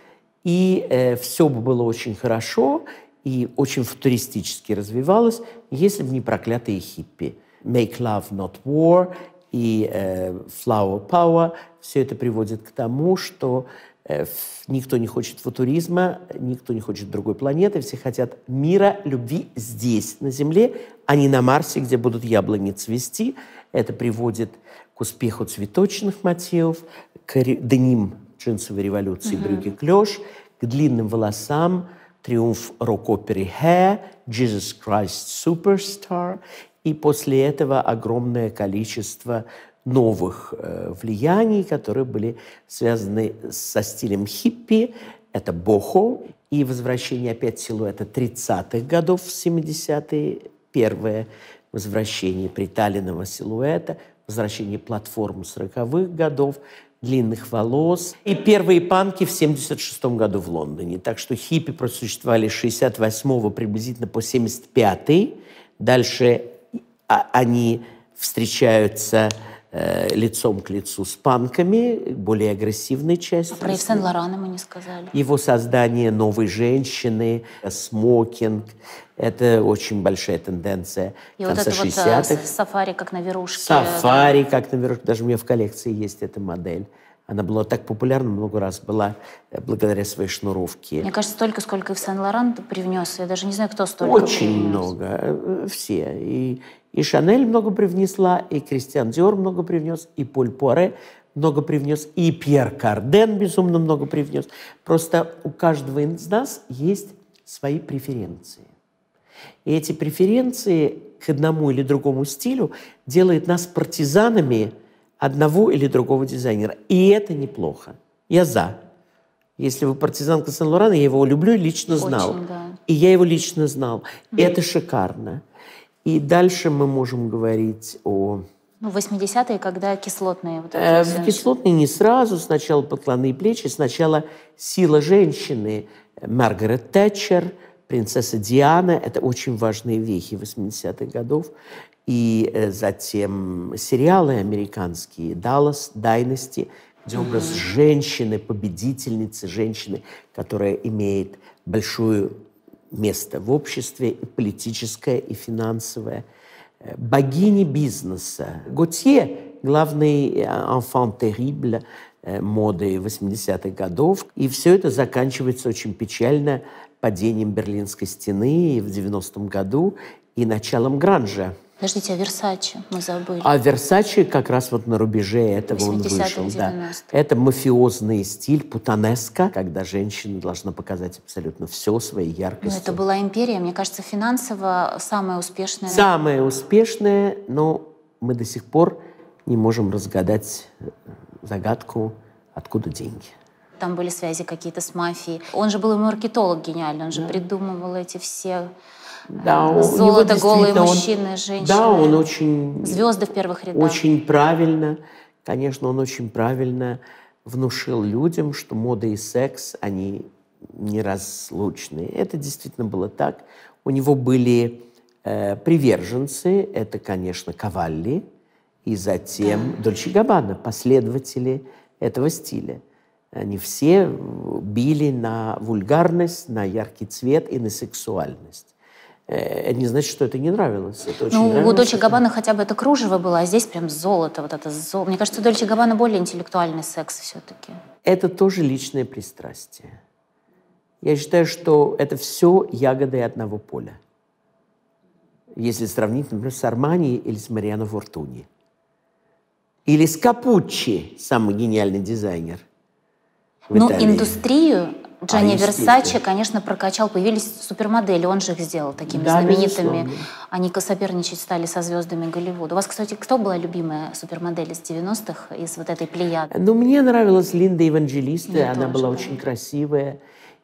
И э, все бы было очень хорошо и очень футуристически развивалось, если бы не проклятые хиппи. Make love, not war и э, flower power, все это приводит к тому, что э, никто не хочет футуризма, никто не хочет другой планеты, все хотят мира, любви здесь, на Земле, а не на Марсе, где будут яблони цвести. Это приводит к успеху цветочных мотивов, к деним джинсовой революции, mm-hmm. брюки клеш, к длинным волосам, триумф рок-оперы Hair, Jesus Christ Superstar и после этого огромное количество новых э, влияний, которые были связаны со стилем хиппи. Это бохо и возвращение опять силуэта 30-х годов в 70-е. Первое возвращение приталенного силуэта, возвращение платформы 40-х годов, длинных волос. И первые панки в 76 году в Лондоне. Так что хиппи просуществовали с 68 приблизительно по 75 Дальше а они встречаются э, лицом к лицу с панками, более агрессивной частью. А про Ив Сен-Лорана мы не сказали. Его создание новой женщины, смокинг. Это очень большая тенденция И конца вот это 60-х. вот сафари как на верушке. Сафари как на верушке. Даже у меня в коллекции есть эта модель. Она была так популярна много раз, была э, благодаря своей шнуровке. Мне кажется, столько, сколько и в Сен-Лоран привнес. Я даже не знаю, кто столько Очень привнес. много. Э, все. И, и Шанель много привнесла, и Кристиан Диор много привнес, и Поль Пуаре много привнес, и Пьер Карден безумно много привнес. Просто у каждого из нас есть свои преференции. И эти преференции к одному или другому стилю делают нас партизанами одного или другого дизайнера. И это неплохо. Я за. Если вы партизанка Сен-Лорана, я его люблю и лично знал. Очень, да. И я его лично знал. Mm. Это шикарно. И дальше мы можем говорить о... Ну, 80-е, когда кислотные вот э, Кислотные не сразу. Сначала подклонные плечи, сначала сила женщины. Маргарет Тэтчер, принцесса Диана. Это очень важные вехи 80-х годов. И э, затем сериалы американские «Даллас», «Дайности», где образ mm-hmm. женщины, победительницы, женщины, которая имеет большое место в обществе, и политическое, и финансовое. Э, богини бизнеса. Готье, главный enfant terrible э, моды 80-х годов. И все это заканчивается очень печально падением Берлинской стены в 90-м году и началом гранжа. Подождите, а Версачи мы забыли. А Версачи как раз вот на рубеже этого он вышел. Да. Это мафиозный стиль, путанеска, когда женщина должна показать абсолютно все своей яркостью. Но это была империя, мне кажется, финансово самая успешная. Самая успешная, но мы до сих пор не можем разгадать э, загадку, откуда деньги там были связи какие-то с мафией. Он же был и маркетолог гениальный, он же да. придумывал эти все да, Золото, голые он, мужчины, женщины. Да, он очень... Звезды в первых рядах. Очень правильно, конечно, он очень правильно внушил людям, что мода и секс, они неразлучны. Это действительно было так. У него были э, приверженцы, это, конечно, Кавалли, и затем да. Дольче Габбана, последователи этого стиля. Они все били на вульгарность, на яркий цвет и на сексуальность. Э, это не значит, что это не нравилось. Это очень ну, у Дольче Габбана хотя бы это кружево было, а здесь прям золото. Вот это золото. Мне кажется, у Дольче Габбана более интеллектуальный секс все-таки. Это тоже личное пристрастие. Я считаю, что это все ягоды одного поля. Если сравнить, например, с Армани или с Мариано Фортуни. Или с Капуччи, самый гениальный дизайнер. Ну, индустрию Джанни а, Версачи, конечно, прокачал. Появились супермодели, он же их сделал такими да, знаменитыми. Безусловно. Они соперничать стали со звездами Голливуда. У вас, кстати, кто была любимая супермодель из 90-х, из вот этой плеяды? Ну, мне нравилась Линда Евангелиста. Она тоже, была да. очень красивая.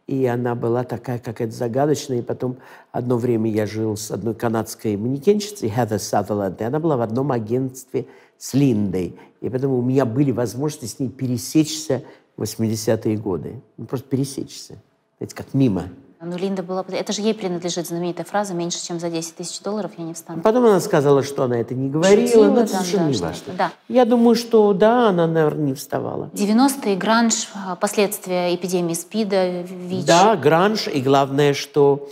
И она была такая какая-то загадочная. И потом одно время я жил с одной канадской манекенщицей, Heather Sutherland, и она была в одном агентстве с Линдой. И поэтому у меня были возможности с ней пересечься 80-е годы. Ну, просто пересечься. Знаете, как мимо. Ну, Линда была... Это же ей принадлежит знаменитая фраза «меньше, чем за 10 тысяч долларов я не встану». Потом она сказала, что она это не говорила, Шутила, но это да, совершенно да, не важно. Да. Я думаю, что да, она, наверное, не вставала. 90-е, гранж, а, последствия эпидемии СПИДа, ВИЧ. Да, гранж, и главное, что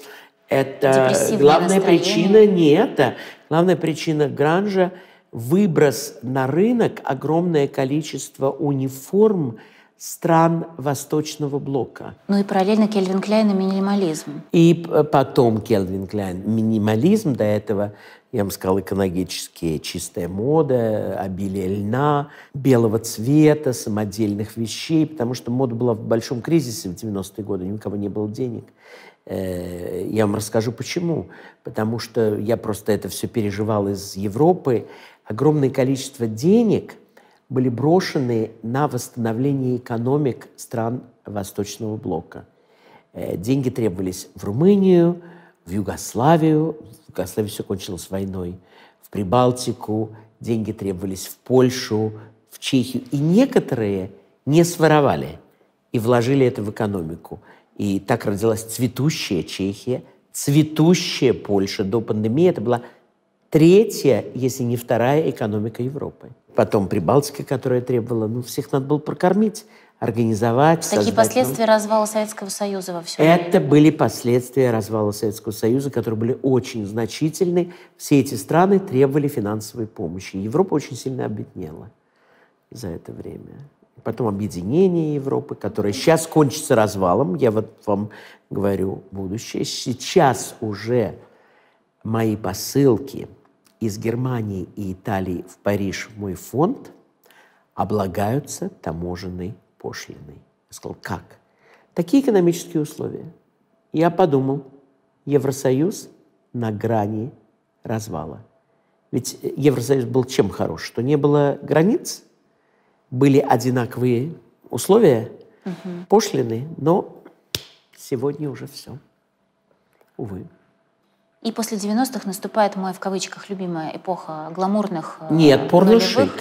это... Главная причина не это. Главная причина гранжа – выброс на рынок огромное количество униформ, стран Восточного блока. Ну и параллельно Кельвин Кляйн и минимализм. И потом Кельвин Кляйн. Минимализм до этого, я вам сказал, экологически чистая мода, обилие льна, белого цвета, самодельных вещей, потому что мода была в большом кризисе в 90-е годы, ни у кого не было денег. Э, я вам расскажу, почему. Потому что я просто это все переживал из Европы. Огромное количество денег – были брошены на восстановление экономик стран Восточного блока. Э, деньги требовались в Румынию, в Югославию. В Югославии все кончилось войной. В Прибалтику. Деньги требовались в Польшу, в Чехию. И некоторые не своровали и вложили это в экономику. И так родилась цветущая Чехия, цветущая Польша. До пандемии это была третья, если не вторая экономика Европы потом Прибалтика, которая требовала, ну, всех надо было прокормить, организовать. Такие создать, последствия ну, развала Советского Союза во всем Это время. были последствия развала Советского Союза, которые были очень значительны. Все эти страны требовали финансовой помощи. Европа очень сильно обеднела за это время. потом объединение Европы, которое сейчас кончится развалом. Я вот вам говорю будущее. Сейчас уже мои посылки из Германии и Италии в Париж в мой фонд облагаются таможенной пошлиной. Я сказал, как? Такие экономические условия. Я подумал, Евросоюз на грани развала. Ведь Евросоюз был чем хорош? Что не было границ, были одинаковые условия, угу. пошлины, но сегодня уже все. Увы. И после 90-х наступает моя, в кавычках, любимая эпоха гламурных э, Нет, порно-шик.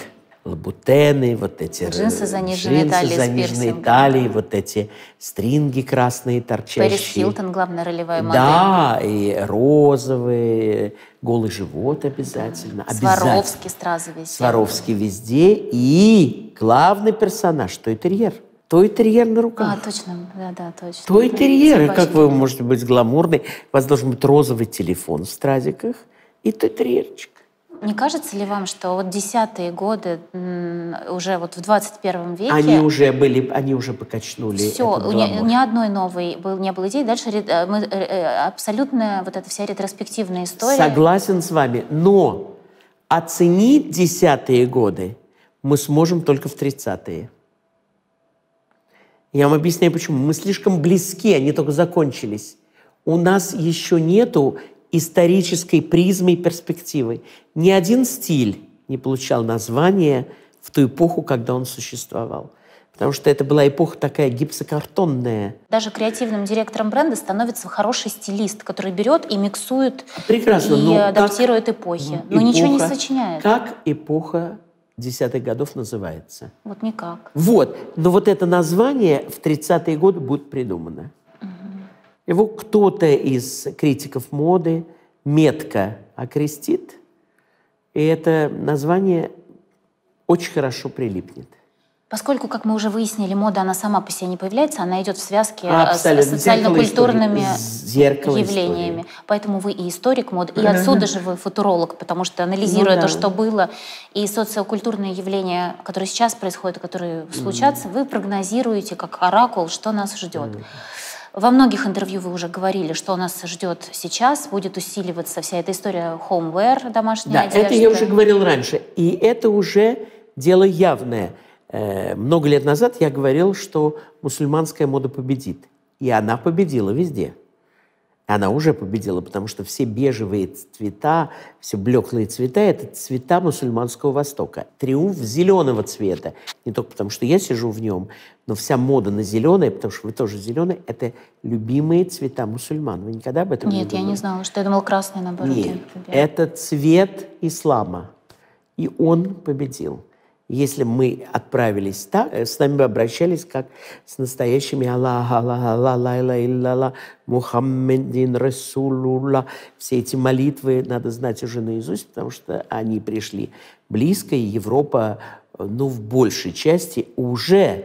Лабутены, вот эти джинсы заниженные джинсы, талии, заниженные талии, вот эти стринги красные торчащие. Пэрис Хилтон, главная ролевая модель. Да, и розовые, голый живот обязательно. Да. Сваровский сразу везде. Сваровский везде. И главный персонаж, то терьер. Той терьер на руках. А, точно, да-да, точно. Той терьер. Как вы можете быть гламурный? У вас должен быть розовый телефон в стразиках и той терьерчик. Не кажется ли вам, что вот десятые годы уже вот в 21 веке... Они уже были, они уже покачнули Все, ни, ни одной новой был, не было идеи. Дальше э, мы, э, э, абсолютно вот эта вся ретроспективная история. Согласен с вами, но оценить десятые годы мы сможем только в 30-е. Я вам объясняю, почему. Мы слишком близки, они только закончились. У нас еще нету исторической призмой и перспективы. Ни один стиль не получал название в ту эпоху, когда он существовал. Потому что это была эпоха такая гипсокартонная. Даже креативным директором бренда становится хороший стилист, который берет и миксует Прекрасно, и адаптирует эпохи. Но эпоха, ничего не сочиняет. Как эпоха десятых годов называется? Вот никак. Вот. Но вот это название в 30-е годы будет придумано. Угу. Его кто-то из критиков моды метко окрестит, и это название очень хорошо прилипнет. Поскольку, как мы уже выяснили, мода, она сама по себе не появляется, она идет в связке э, Абсолютно. с социально-культурными явлениями. Истории. Поэтому вы и историк моды, и отсюда же вы футуролог, потому что анализируя ну, да. то, что было, и социокультурные явления, которые сейчас происходят, которые случатся, mm. вы прогнозируете как оракул, что нас ждет. Mm. Во многих интервью вы уже говорили, что нас ждет сейчас, будет усиливаться вся эта история homeware, домашняя да, одежда. это я уже говорил раньше. И это уже дело явное – много лет назад я говорил, что мусульманская мода победит. И она победила везде. Она уже победила, потому что все бежевые цвета, все блеклые цвета – это цвета мусульманского Востока. Триумф зеленого цвета. Не только потому, что я сижу в нем, но вся мода на зеленое, потому что вы тоже зеленый, это любимые цвета мусульман. Вы никогда об этом Нет, не думали? Нет, я не знала, что я думала красный, наоборот. Нет, это цвет ислама. И он победил. Если мы отправились так, э, с нами обращались как с настоящими Аллах, Аллах, Аллах, Лайла, Иллаллах, Мухаммедин, Расулулла. Все эти молитвы надо знать уже наизусть, потому что они пришли близко, и Европа, э, ну, в большей части уже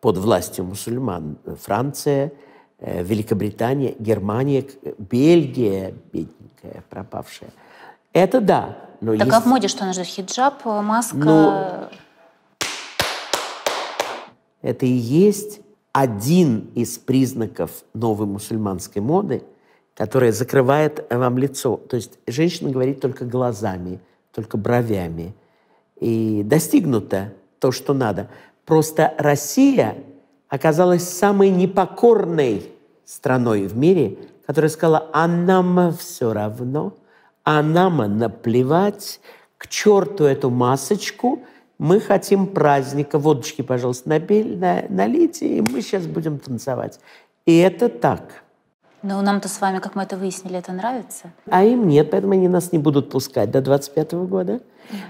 под властью мусульман. Франция, э, Великобритания, Германия, Бельгия, бедненькая, пропавшая. Это да, но так есть... а в моде что нужно? Хиджаб, маска? Но... Это и есть один из признаков новой мусульманской моды, которая закрывает вам лицо. То есть женщина говорит только глазами, только бровями. И достигнуто то, что надо. Просто Россия оказалась самой непокорной страной в мире, которая сказала, а нам все равно – а нам наплевать, к черту эту масочку, мы хотим праздника, водочки, пожалуйста, набей, на, налейте, и мы сейчас будем танцевать. И это так. Но нам-то с вами, как мы это выяснили, это нравится? А им нет, поэтому они нас не будут пускать до 25 года. Угу.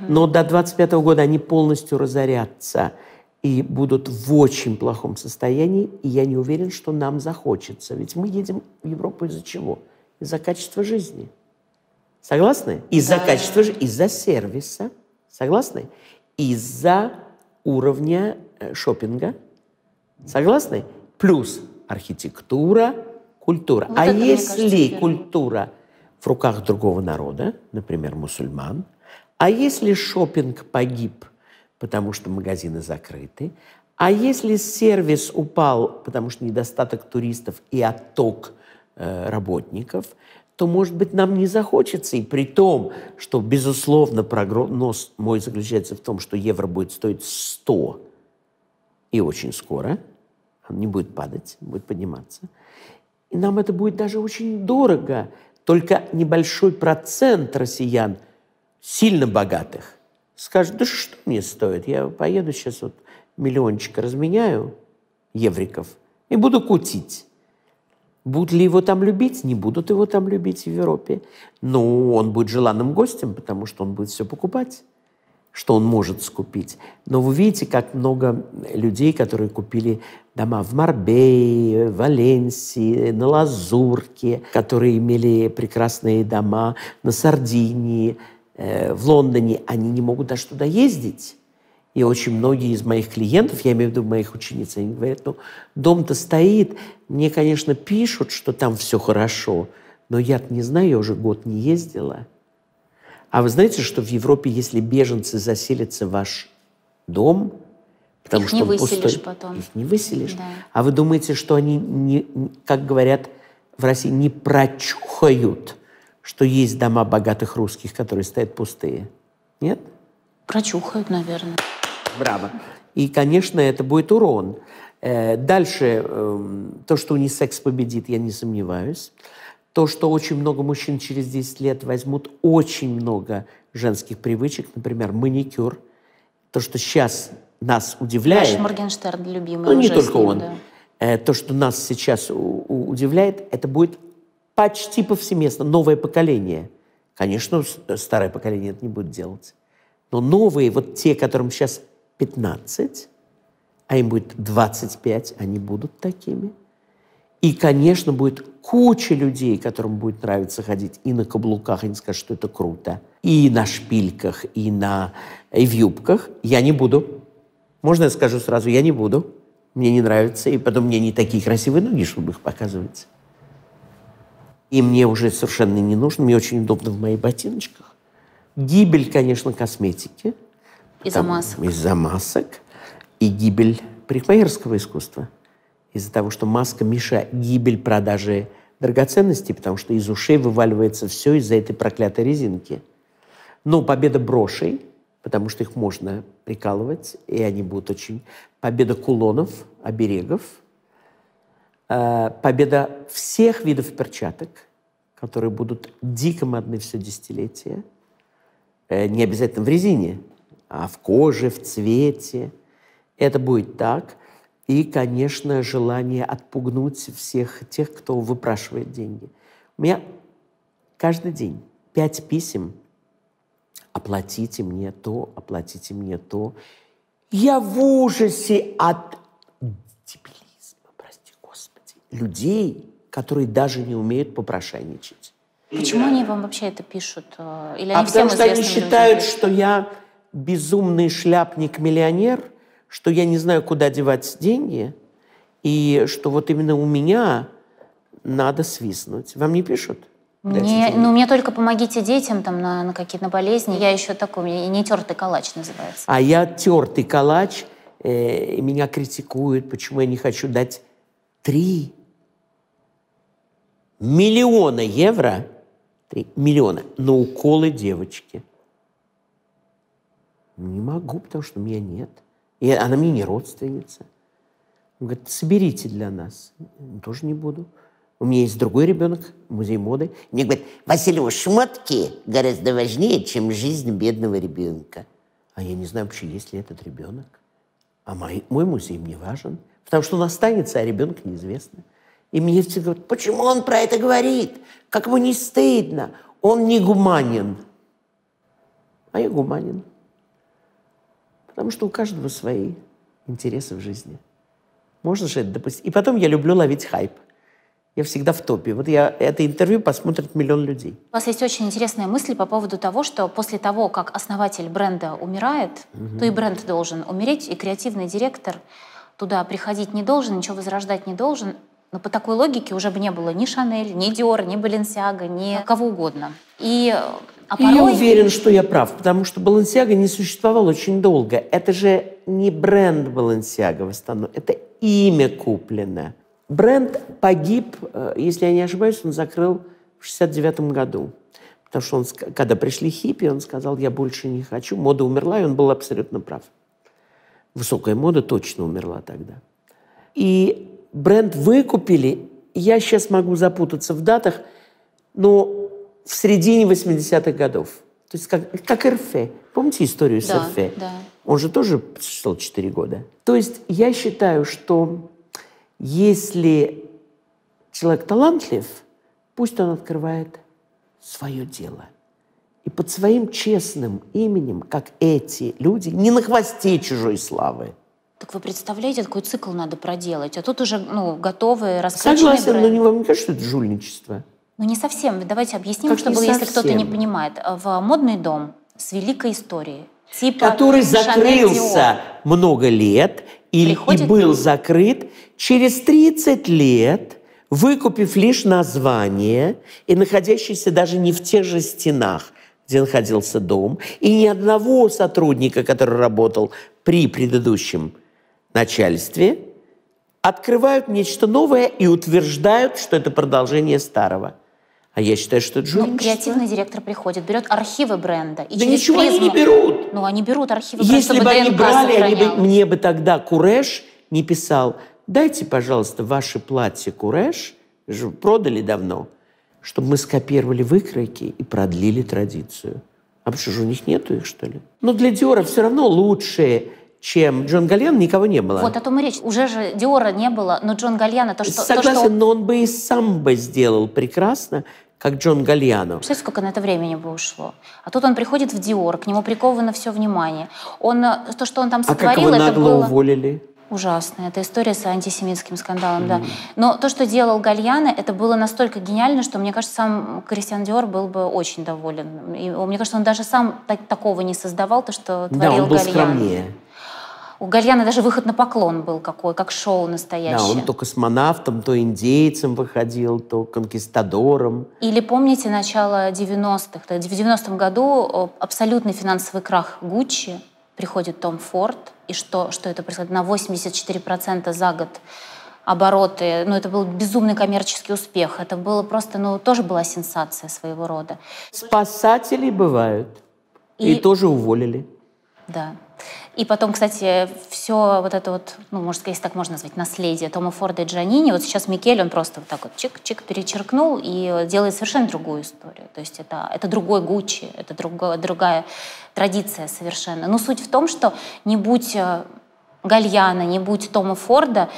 Но до 25 года они полностью разорятся и будут в очень плохом состоянии, и я не уверен, что нам захочется. Ведь мы едем в Европу из-за чего? Из-за качества жизни. Согласны? Из-за да. качества, из-за сервиса. Согласны? Из-за уровня э, шопинга. Согласны? Плюс архитектура, культура. Вот а если кажется, культура в руках другого народа, например, мусульман, а если шопинг погиб, потому что магазины закрыты, А если сервис упал, потому что недостаток туристов и отток э, работников, то, может быть, нам не захочется. И при том, что, безусловно, прогноз мой заключается в том, что евро будет стоить 100 и очень скоро. Он не будет падать, будет подниматься. И нам это будет даже очень дорого. Только небольшой процент россиян, сильно богатых, скажет, да что мне стоит, я поеду сейчас вот миллиончик разменяю евриков и буду кутить. Будут ли его там любить? Не будут его там любить в Европе. Но он будет желанным гостем, потому что он будет все покупать, что он может скупить. Но вы видите, как много людей, которые купили дома в Марбее, Валенсии, на Лазурке, которые имели прекрасные дома на Сардинии, э, в Лондоне, они не могут даже туда ездить и очень многие из моих клиентов, я имею в виду моих учениц, они говорят, ну, дом-то стоит, мне, конечно, пишут, что там все хорошо, но я не знаю, я уже год не ездила. А вы знаете, что в Европе, если беженцы заселятся в ваш дом, потому их что не выселишь пустой, потом. Их не выселишь. Да. А вы думаете, что они, не, как говорят в России, не прочухают, что есть дома богатых русских, которые стоят пустые? Нет? Прочухают, наверное. Браво. И, конечно, это будет урон. Э, дальше, эм, то, что унисекс победит, я не сомневаюсь. То, что очень много мужчин через 10 лет возьмут очень много женских привычек, например, маникюр. То, что сейчас нас удивляет... Наш Моргенштерн любимый. Ну, не только ним, он. Да. Э, то, что нас сейчас удивляет, это будет почти повсеместно новое поколение. Конечно, старое поколение это не будет делать. Но новые, вот те, которым сейчас 15, а им будет 25, они будут такими. И, конечно, будет куча людей, которым будет нравиться ходить и на каблуках, они скажут, что это круто, и на шпильках, и, на, и в юбках. Я не буду. Можно я скажу сразу, я не буду. Мне не нравится, и потом мне не такие красивые ноги, чтобы их показывать. И мне уже совершенно не нужно, мне очень удобно в моих ботиночках. Гибель, конечно, косметики – из-за масок. Из-за масок. И гибель парикмахерского искусства. Из-за того, что маска мешает гибель продажи драгоценностей, потому что из ушей вываливается все из-за этой проклятой резинки. Но победа брошей, потому что их можно прикалывать, и они будут очень... Победа кулонов, оберегов. Э, победа всех видов перчаток, которые будут дико модны все десятилетие. Э, не обязательно в резине, а в коже, в цвете. Это будет так. И, конечно, желание отпугнуть всех тех, кто выпрашивает деньги. У меня каждый день пять писем. Оплатите мне то, оплатите мне то. Я в ужасе от дебилизма, прости господи, людей, которые даже не умеют попрошайничать. Почему они вам вообще это пишут? Э, или они а потому что они считают, людям? что я безумный шляпник-миллионер, что я не знаю, куда девать деньги, и что вот именно у меня надо свистнуть. Вам не пишут? Не, ну, мне только помогите детям там на, на какие-то болезни. Я еще такой, я не тертый калач называется. А я тертый калач, э, меня критикуют, почему я не хочу дать три миллиона евро, три миллиона на уколы девочки. Не могу, потому что меня нет. И она мне не родственница. Он говорит, соберите для нас. Тоже не буду. У меня есть другой ребенок, музей моды. Мне говорят, Василий, шмотки гораздо важнее, чем жизнь бедного ребенка. А я не знаю вообще, есть ли этот ребенок. А мой, мой музей мне важен. Потому что он останется, а ребенок неизвестно. И мне все говорят, почему он про это говорит? Как ему не стыдно? Он не гуманен. А я гуманен. Потому что у каждого свои интересы в жизни. Можно же это допустить. И потом я люблю ловить хайп. Я всегда в топе. Вот я это интервью посмотрит миллион людей. У вас есть очень интересная мысль по поводу того, что после того, как основатель бренда умирает, угу. то и бренд должен умереть, и креативный директор туда приходить не должен, ничего возрождать не должен. Но по такой логике уже бы не было ни Шанель, ни Диор, ни Баленсиага, ни кого угодно. И А порой... Я уверен, что я прав, потому что Балансиага не существовал очень долго. Это же не бренд Балансиага в основном, это имя куплено. Бренд погиб, э, если я не ошибаюсь, он закрыл в 69 году. Потому что он, когда пришли хиппи, он сказал, я больше не хочу. Мода умерла, и он был абсолютно прав. Высокая мода точно умерла тогда. И бренд выкупили. Я сейчас могу запутаться в датах, но в середине 80-х годов. То есть как, как РФ. Помните историю с да, РФ? Да. Он же тоже существовал 4 года. То есть я считаю, что если человек талантлив, пусть он открывает свое дело. И под своим честным именем, как эти люди, не на хвосте чужой славы. Так вы представляете, какой цикл надо проделать? А тут уже ну, готовые, раскрученные Согласен, бренды. но не вам не кажется, что это жульничество? Ну не совсем. Давайте объясним, как чтобы, если кто-то не понимает. В модный дом с великой историей, типа который закрылся много лет и, и был закрыт через 30 лет, выкупив лишь название и находящийся даже не в тех же стенах, где находился дом, и ни одного сотрудника, который работал при предыдущем начальстве, открывают нечто новое и утверждают, что это продолжение старого. А я считаю, что это ну, жульничество. Ну, креативный директор приходит, берет архивы бренда. И да ничего призму... они не берут. Ну, они берут архивы бренда, Если бы они брали, они бы, мне бы тогда Куреш не писал, дайте, пожалуйста, ваши платья Куреш, продали давно, чтобы мы скопировали выкройки и продлили традицию. А что же у них нету их, что ли? Но для Диора все равно лучшие чем Джон Гальян, никого не было. Вот о том и речь. Уже же Диора не было, но Джон Гальяна то, что... Согласен, то, что... но он бы и сам бы сделал прекрасно, как Джон Гальяно. Представляете, сколько на это времени бы ушло? А тут он приходит в Диор, к нему приковано все внимание. Он, э, то, что он там сотворил, а как его это нагло было... уволили? Ужасно. Это история с антисемитским скандалом, mm. да. Но то, что делал Гальяно, это было настолько гениально, что, мне кажется, сам Кристиан Диор был бы очень доволен. И, мне кажется, он даже сам так, такого не создавал, то, что творил Да, он был Гальяно. скромнее. У Гальяна даже выход на поклон был какой, как шоу настоящее. Да, он то космонавтом, то индейцем выходил, то конкистадором. Или помните начало 90-х? В 90-м году абсолютный финансовый крах Гуччи, приходит Том Форд, и что, что это происходит? На 84% за год обороты. Ну, это был безумный коммерческий успех. Это было просто, ну, тоже была сенсация своего рода. Спасатели бывают. И, и тоже уволили. Да. И потом, кстати, все вот это вот, ну, может, если так можно назвать, наследие Тома Форда и Джанини, вот сейчас Микель, он просто вот так вот чик-чик перечеркнул и делает совершенно другую историю. То есть это, это другой Гуччи, это другая, другая традиция совершенно. Но суть в том, что не будь э, Гальяна, не будь Тома Форда,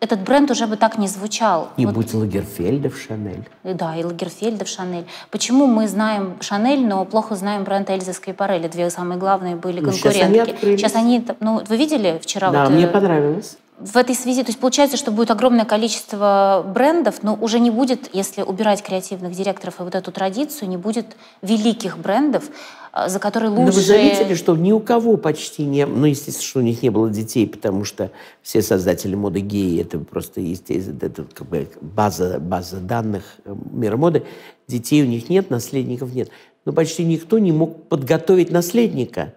этот бренд уже бы так не звучал. Не вот. будь Лагерфельда в Шанель. Да, и Лагерфельда в Шанель. Почему мы знаем Шанель, но плохо знаем бренд Эльзы Скрипарелли? Две самые главные были ну, конкурентки. Сейчас они, сейчас они, ну, вы видели вчера? Да, вот, мне э, понравилось в этой связи, то есть получается, что будет огромное количество брендов, но уже не будет, если убирать креативных директоров и вот эту традицию, не будет великих брендов, а, за которые лучше... Но вы заметили, что ни у кого почти не... Ну, естественно, что у них не было детей, потому что все создатели моды геи, это просто естественно, это как бы база, база данных э, мира моды. Детей у них нет, наследников нет. Но почти никто не мог подготовить наследника,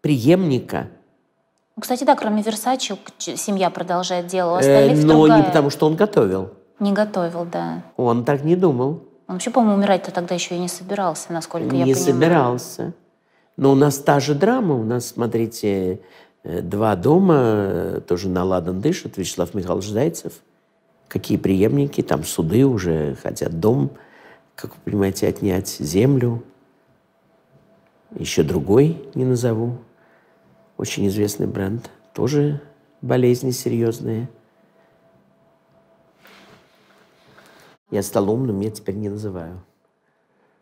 преемника – кстати, да, кроме Версачи, семья продолжает дело, у остальных э, Но другая... не потому, что он готовил. Не готовил, да. Он так не думал. Он вообще, по-моему, умирать-то тогда еще и не собирался, насколько не я понимаю. Не собирался. Но у нас та же драма. У нас, смотрите, э, два дома, э, тоже на ладан дышат, Вячеслав Михайлович Зайцев. Какие преемники, там суды уже хотят дом, как вы понимаете, отнять землю. Еще другой не назову. Очень известный бренд. Тоже болезни серьезные. Я стал умным, я теперь не называю.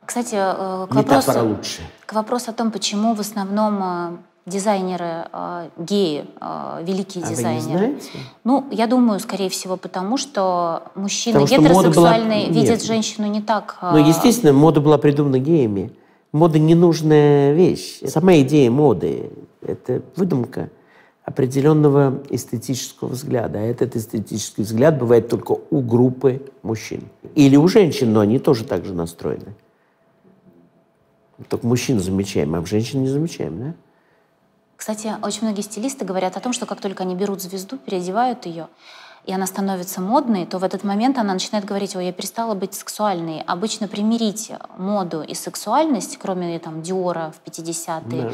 Кстати, э, к вопросу, лучше. к вопросу о том, почему в основном э, дизайнеры э, геи, великие а дизайнеры. Вы не знаете? Ну, я думаю, скорее всего, потому что мужчины потому гетеросексуальные была... видят Нет. женщину не так. Ну, естественно, мода была придумана геями. Мода ненужная вещь. Сама идея моды – это выдумка определенного эстетического взгляда. А этот эстетический взгляд бывает только у группы мужчин. Или у женщин, но они тоже так же настроены. Только мужчин замечаем, а в женщин не замечаем, да? Кстати, очень многие стилисты говорят о том, что как только они берут звезду, переодевают ее, и она становится модной, то в этот момент она начинает говорить, ой, я перестала быть сексуальной. Обычно примирить моду и сексуальность, кроме там Диора в 50-е, да.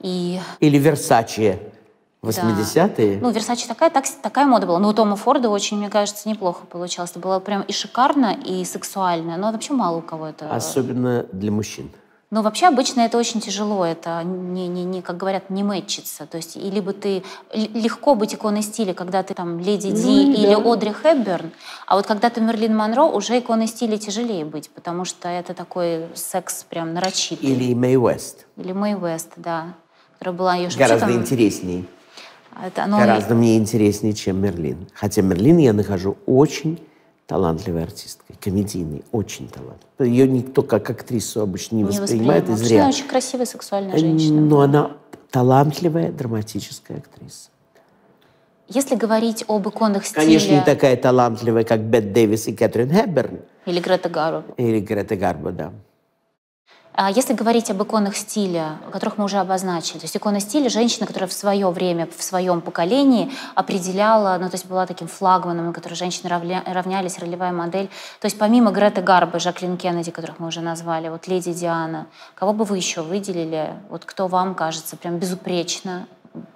И... Или Версачи 80-е? Да. Ну, Версачи такая, так, такая мода была. Но у Тома Форда очень, мне кажется, неплохо получалось. Это было прям и шикарно, и сексуально. Но вообще мало у кого это... Особенно для мужчин. Но вообще обычно это очень тяжело, это не, не, не как говорят, не мэтчится. То есть и либо ты легко быть иконой стиля, когда ты там Леди Ди ну, или да. Одри Хепберн, а вот когда ты Мерлин Монро, уже иконой стиля тяжелее быть, потому что это такой секс прям нарочитый. Или Мэй Уэст. Или Мэй Уэст, да. Которая была ее Гораздо там... интереснее. Это, оно... Гораздо мне интереснее, чем Мерлин. Хотя Мерлин я нахожу очень талантливой артисткой, комедийной, очень талантливой. Ее никто как актрису обычно не, не воспринимает, и зря. Она очень красивая, сексуальная э, женщина. Но она талантливая, драматическая актриса. Если говорить об иконах стиля... Конечно, не такая талантливая, как Бет Дэвис и Кэтрин Хэбберн. Или Грета Гарбо. Или Грета Гарбо, да. А если говорить об иконах стиля, которых мы уже обозначили, то есть икона стиля – женщина, которая в свое время, в своем поколении определяла, ну, то есть была таким флагманом, на который женщины равнялись, ролевая модель. То есть помимо Греты Гарбы, Жаклин Кеннеди, которых мы уже назвали, вот Леди Диана, кого бы вы еще выделили? Вот кто вам кажется прям безупречно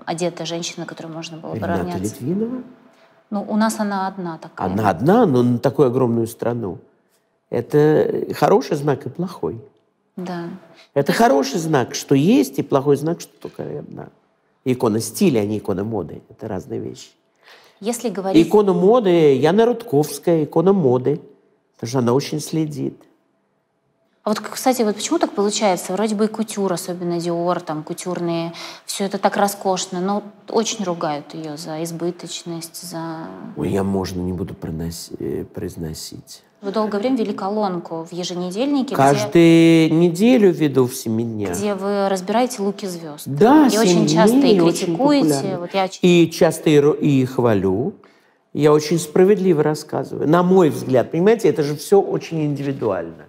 одетая женщина, которой можно было бы равняться? Литвинова? Ну, у нас она одна такая. Она одна, но на такую огромную страну. Это хороший знак и плохой. Да. Это хороший знак, что есть, и плохой знак, что только одна. Икона стиля, а не икона моды. Это разные вещи. Если говорить... Икона моды, Яна Рудковская, икона моды. Потому что она очень следит. А вот, кстати, вот почему так получается? Вроде бы и кутюр, особенно Диор, там, кутюрные, все это так роскошно, но очень ругают ее за избыточность, за... Ой, я, можно, не буду проноси... Э, произносить. Вы долгое время вели колонку в еженедельнике. Каждую где, неделю веду в семи днях. Где вы разбираете луки звезд. Да, И очень часто и критикуете. Вот я... И часто и, и хвалю. Я очень справедливо рассказываю. На мой взгляд, понимаете, это же все очень индивидуально.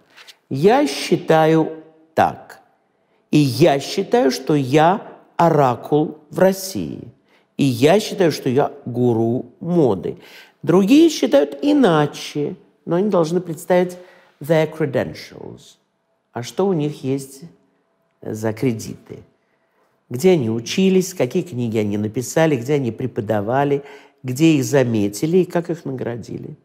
Я считаю так. И я считаю, что я оракул в России. И я считаю, что я гуру моды. Другие считают иначе но они должны представить their credentials. А что у них есть за кредиты? Где они учились, какие книги они написали, где они преподавали, где их заметили и как их наградили.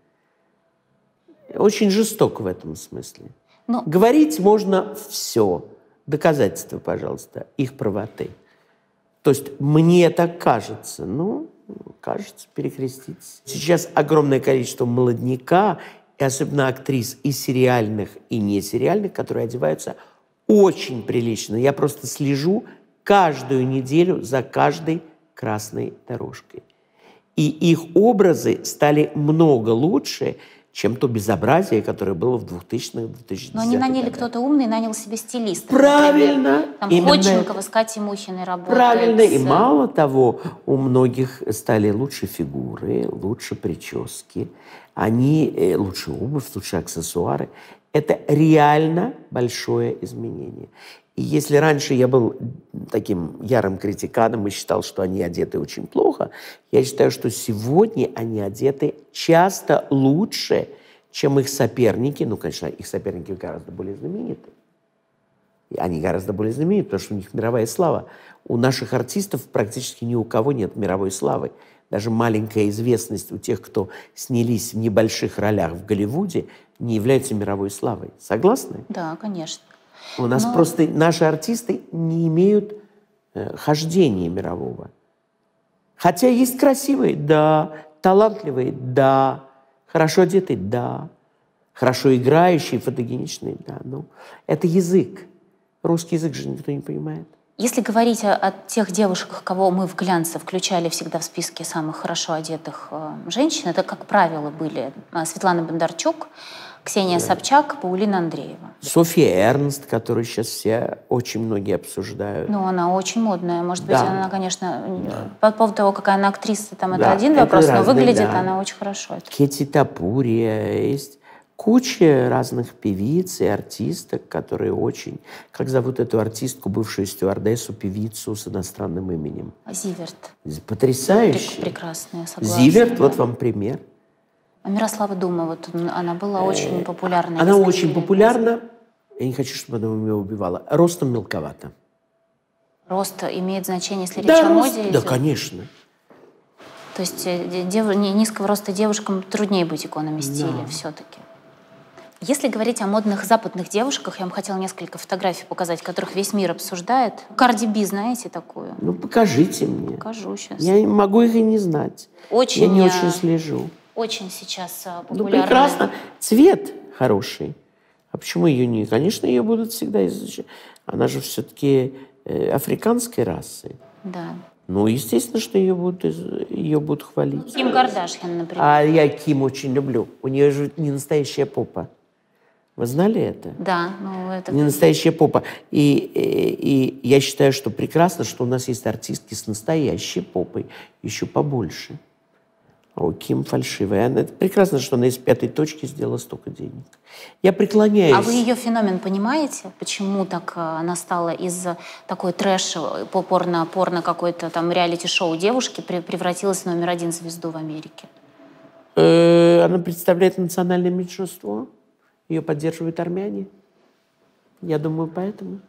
Очень жестоко в этом смысле. Но... Говорить можно все. Доказательства, пожалуйста, их правоты. То есть мне так кажется. Ну, кажется, перекреститься. Сейчас огромное количество молодняка и особенно актрис и сериальных, и несериальных, которые одеваются очень прилично. Я просто слежу каждую неделю за каждой красной дорожкой. И их образы стали много лучше, чем то безобразие, которое было в 2000-х, 2010-х Но они наняли кто-то умный, нанял себе стилиста. Правильно. Там Именно Ходченкова с Катей Мухиной работает. Правильно. И мало того, у многих стали лучше фигуры, лучше прически они э, лучше обувь, лучше аксессуары. Это реально большое изменение. И если раньше я был таким ярым критиканом и считал, что они одеты очень плохо, я считаю, что сегодня они одеты часто лучше, чем их соперники. Ну, конечно, их соперники гораздо более знамениты. И они гораздо более знамениты, потому что у них мировая слава. У наших артистов практически ни у кого нет мировой славы даже маленькая известность у тех, кто снялись в небольших ролях в Голливуде, не является мировой славой. Согласны? Да, конечно. У нас Но... просто наши артисты не имеют э, хождения мирового. Хотя есть красивые, да, талантливые, да, хорошо одетые, да, хорошо играющие, фотогеничные, да. Но это язык. Русский язык же никто не понимает. Если говорить о, о тех девушках, кого мы в глянце включали всегда в списке самых хорошо одетых э, женщин, это, как правило, были э, Светлана Бондарчук, Ксения да. Собчак, Паулина Андреева. Софья Эрнст, которую сейчас все очень многие обсуждают. Ну, она очень модная. Может быть, да. она, конечно, да. по поводу того, какая она актриса, там да. это один это вопрос, разные, но выглядит да. она очень хорошо. Кетти Тапурия, есть куча разных певиц и артисток, которые очень... Как зовут эту артистку, бывшую стюардессу, певицу с иностранным именем? Зиверт. Потрясающе. Прекрасная, согласна. Зиверт, да. вот вам пример. А Мирослава Дума, вот она была очень популярна. Она очень популярна. Я не хочу, чтобы она меня убивала. Ростом мелковато. Рост имеет значение, если да, речь о рост, моде Да, идет? конечно. То есть э, дев... низкого роста девушкам труднее быть иконами стиля Да. все-таки. Если говорить о модных западных девушках, я вам хотела несколько фотографий показать, которых весь мир обсуждает. Карди Би, знаете такую? Ну, покажите мне. Покажу сейчас. Я могу их и не знать. Очень, Я не э, очень слежу. Очень сейчас э, Ну, популярна. прекрасно. Цвет хороший. А почему ее не? Конечно, ее будут всегда изучать. Она же все-таки э, африканской расы. Да. Ну, естественно, что ее будут, ее будут хвалить. Ким Кардашьян, например. А я Ким очень люблю. У нее же не настоящая попа. Вы знали это? Да, ну это... Не настоящая попа. И, и, и я считаю, что прекрасно, что у нас есть артистки с настоящей попой. Еще побольше. А у Ким фальшивая. Она, это прекрасно, что она из пятой точки сделала столько денег. Я преклоняюсь. А вы ее феномен понимаете? Почему так э, она стала из такой трэш, э, по- порно, порно какой-то там реалити-шоу девушки пре- превратилась в номер один звезду в Америке? Э, Она представляет национальное меньшинство. Ее поддерживают армяне. Я думаю, поэтому.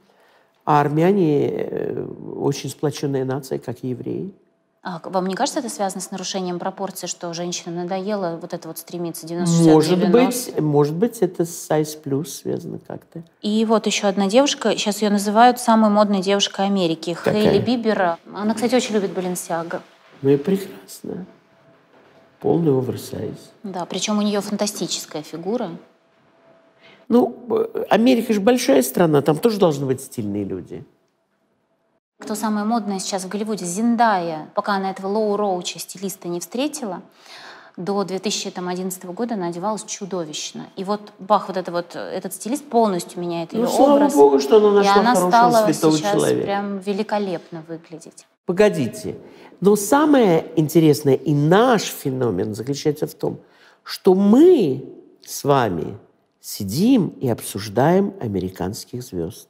А армяне очень сплоченная нация, как и евреи. А вам не кажется, это связано с нарушением пропорций, что женщинам надоело вот это вот стремиться 90 Может быть, может быть, это с Size Plus связано как-то. И вот еще одна девушка, сейчас ее называют самой модной девушкой Америки, Какая? Хейли Бибер. Она, кстати, очень любит Баленсиага. Ну и прекрасно. Полный оверсайз. Да, причем у нее фантастическая фигура. Ну, э, Америка же большая страна, там тоже должны быть стильные люди. Кто самая модная сейчас в Голливуде? Зиндая. Пока она этого Лоу Роуча, стилиста, не встретила, до 2011 года она одевалась чудовищно. И вот бах, вот, это вот этот стилист полностью меняет ее Ну, слава образ. богу, что она и нашла она хорошего стала святого сейчас человека. прям великолепно выглядеть. Погодите. Но самое интересное и наш феномен заключается в том, что мы с вами сидим и обсуждаем американских звезд.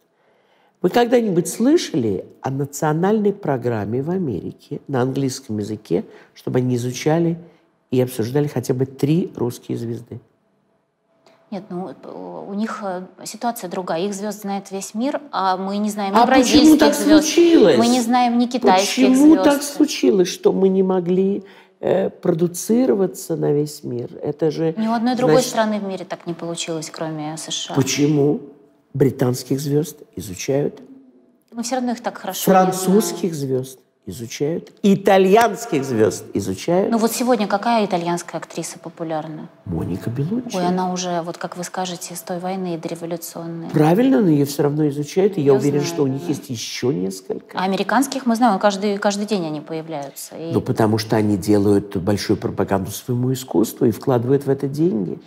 Вы когда-нибудь слышали о национальной программе в Америке на английском языке, чтобы они изучали и обсуждали хотя бы три русские звезды? Нет, ну у них э, ситуация другая. Их звезд знает весь мир, а мы не знаем ни А почему бразильских так звезд, случилось? мы не знаем ни китайских Почему звезд. так случилось, что мы не могли э, продуцироваться на весь мир? Это же Ни у одной другой значит, страны в мире так не получилось, кроме США. Почему британских звезд изучают, Мы все равно их так хорошо французских звезд изучают, итальянских звезд изучают? Ну вот сегодня какая итальянская актриса популярна? Моника Белуччи. Ой, она уже, вот как вы скажете, с той войны дореволюционной. Правильно, но ее все равно изучают, и я, Я уверен, знаю, что у них да. есть еще несколько. А американских мы знаем, каждый, каждый день они появляются. И Ну, потому что они делают большую пропаганду своему искусству и вкладывают в это деньги.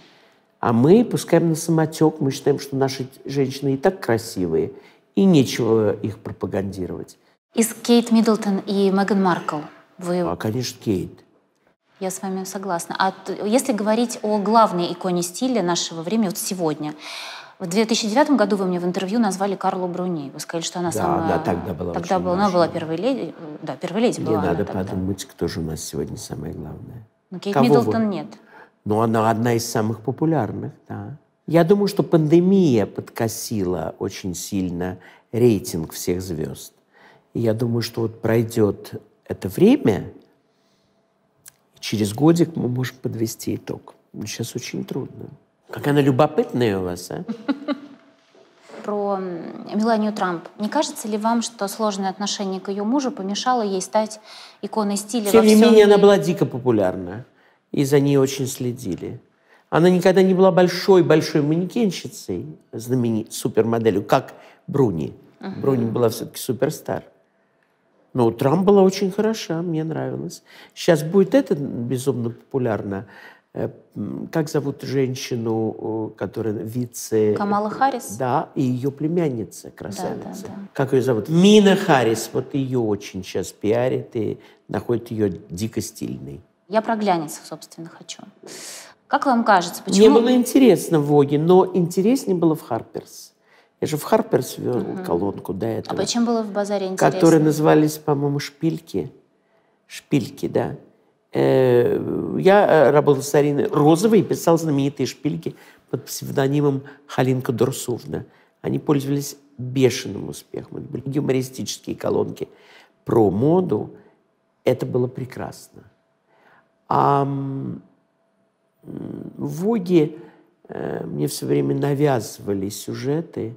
А мы пускаем на самотек, мы считаем, что наши женщины и так красивые, и нечего их пропагандировать. Из Кейт Миддлтон и Меган Маркл. Вы, А, конечно, Кейт. Я с вами согласна. А если говорить о главной иконе стиля нашего времени, вот сегодня, в 2009 году вы мне в интервью назвали Карлу Бруни. Вы сказали, что она Да, самая... да, тогда была Тогда была, она была первой леди. Да, первой леди Мне была она надо тогда. подумать, кто же у нас сегодня самое главное. Но Кейт Кого Миддлтон вы? нет. Но она одна из самых популярных, да. Я думаю, что пандемия подкосила очень сильно рейтинг всех звезд. И я думаю, что вот пройдет это время, и через годик мы можем подвести итог. Но Сейчас очень трудно. Как она любопытная у вас, а? Про Меланию Трамп. Не кажется ли вам, что сложное отношение к ее мужу помешало ей стать иконой стиля Тем не менее, она была дико популярна. И за ней очень следили. Она никогда не была большой-большой манекенщицей, знамени... супермоделью, как Бруни. Бруни была все-таки суперстар. Но Трамп была очень хороша, мне нравилось. Сейчас будет это безумно популярно. Э, Как зовут женщину, которая вице... Камала Харрис? Да, и ее племянница, красавица. да, да. Как ее зовут? Мина Харрис. Вот ее очень сейчас пиарит и находит ее дико стильной. Я про глянец, собственно, хочу. Как вам кажется, почему... Мне было интересно в Воге, но интереснее было в Харперс. Я же в Харперс вел угу. колонку до этого. А почему было в базаре интересно? Которые назывались, по-моему, «Шпильки». «Шпильки», да. Э, я э, работал с Ариной Розовой и писал знаменитые «Шпильки» под псевдонимом Халинка Дурсовна. Они пользовались бешеным успехом. Это были юмористические колонки про моду. Это было прекрасно. А в Воге мне все время навязывали сюжеты.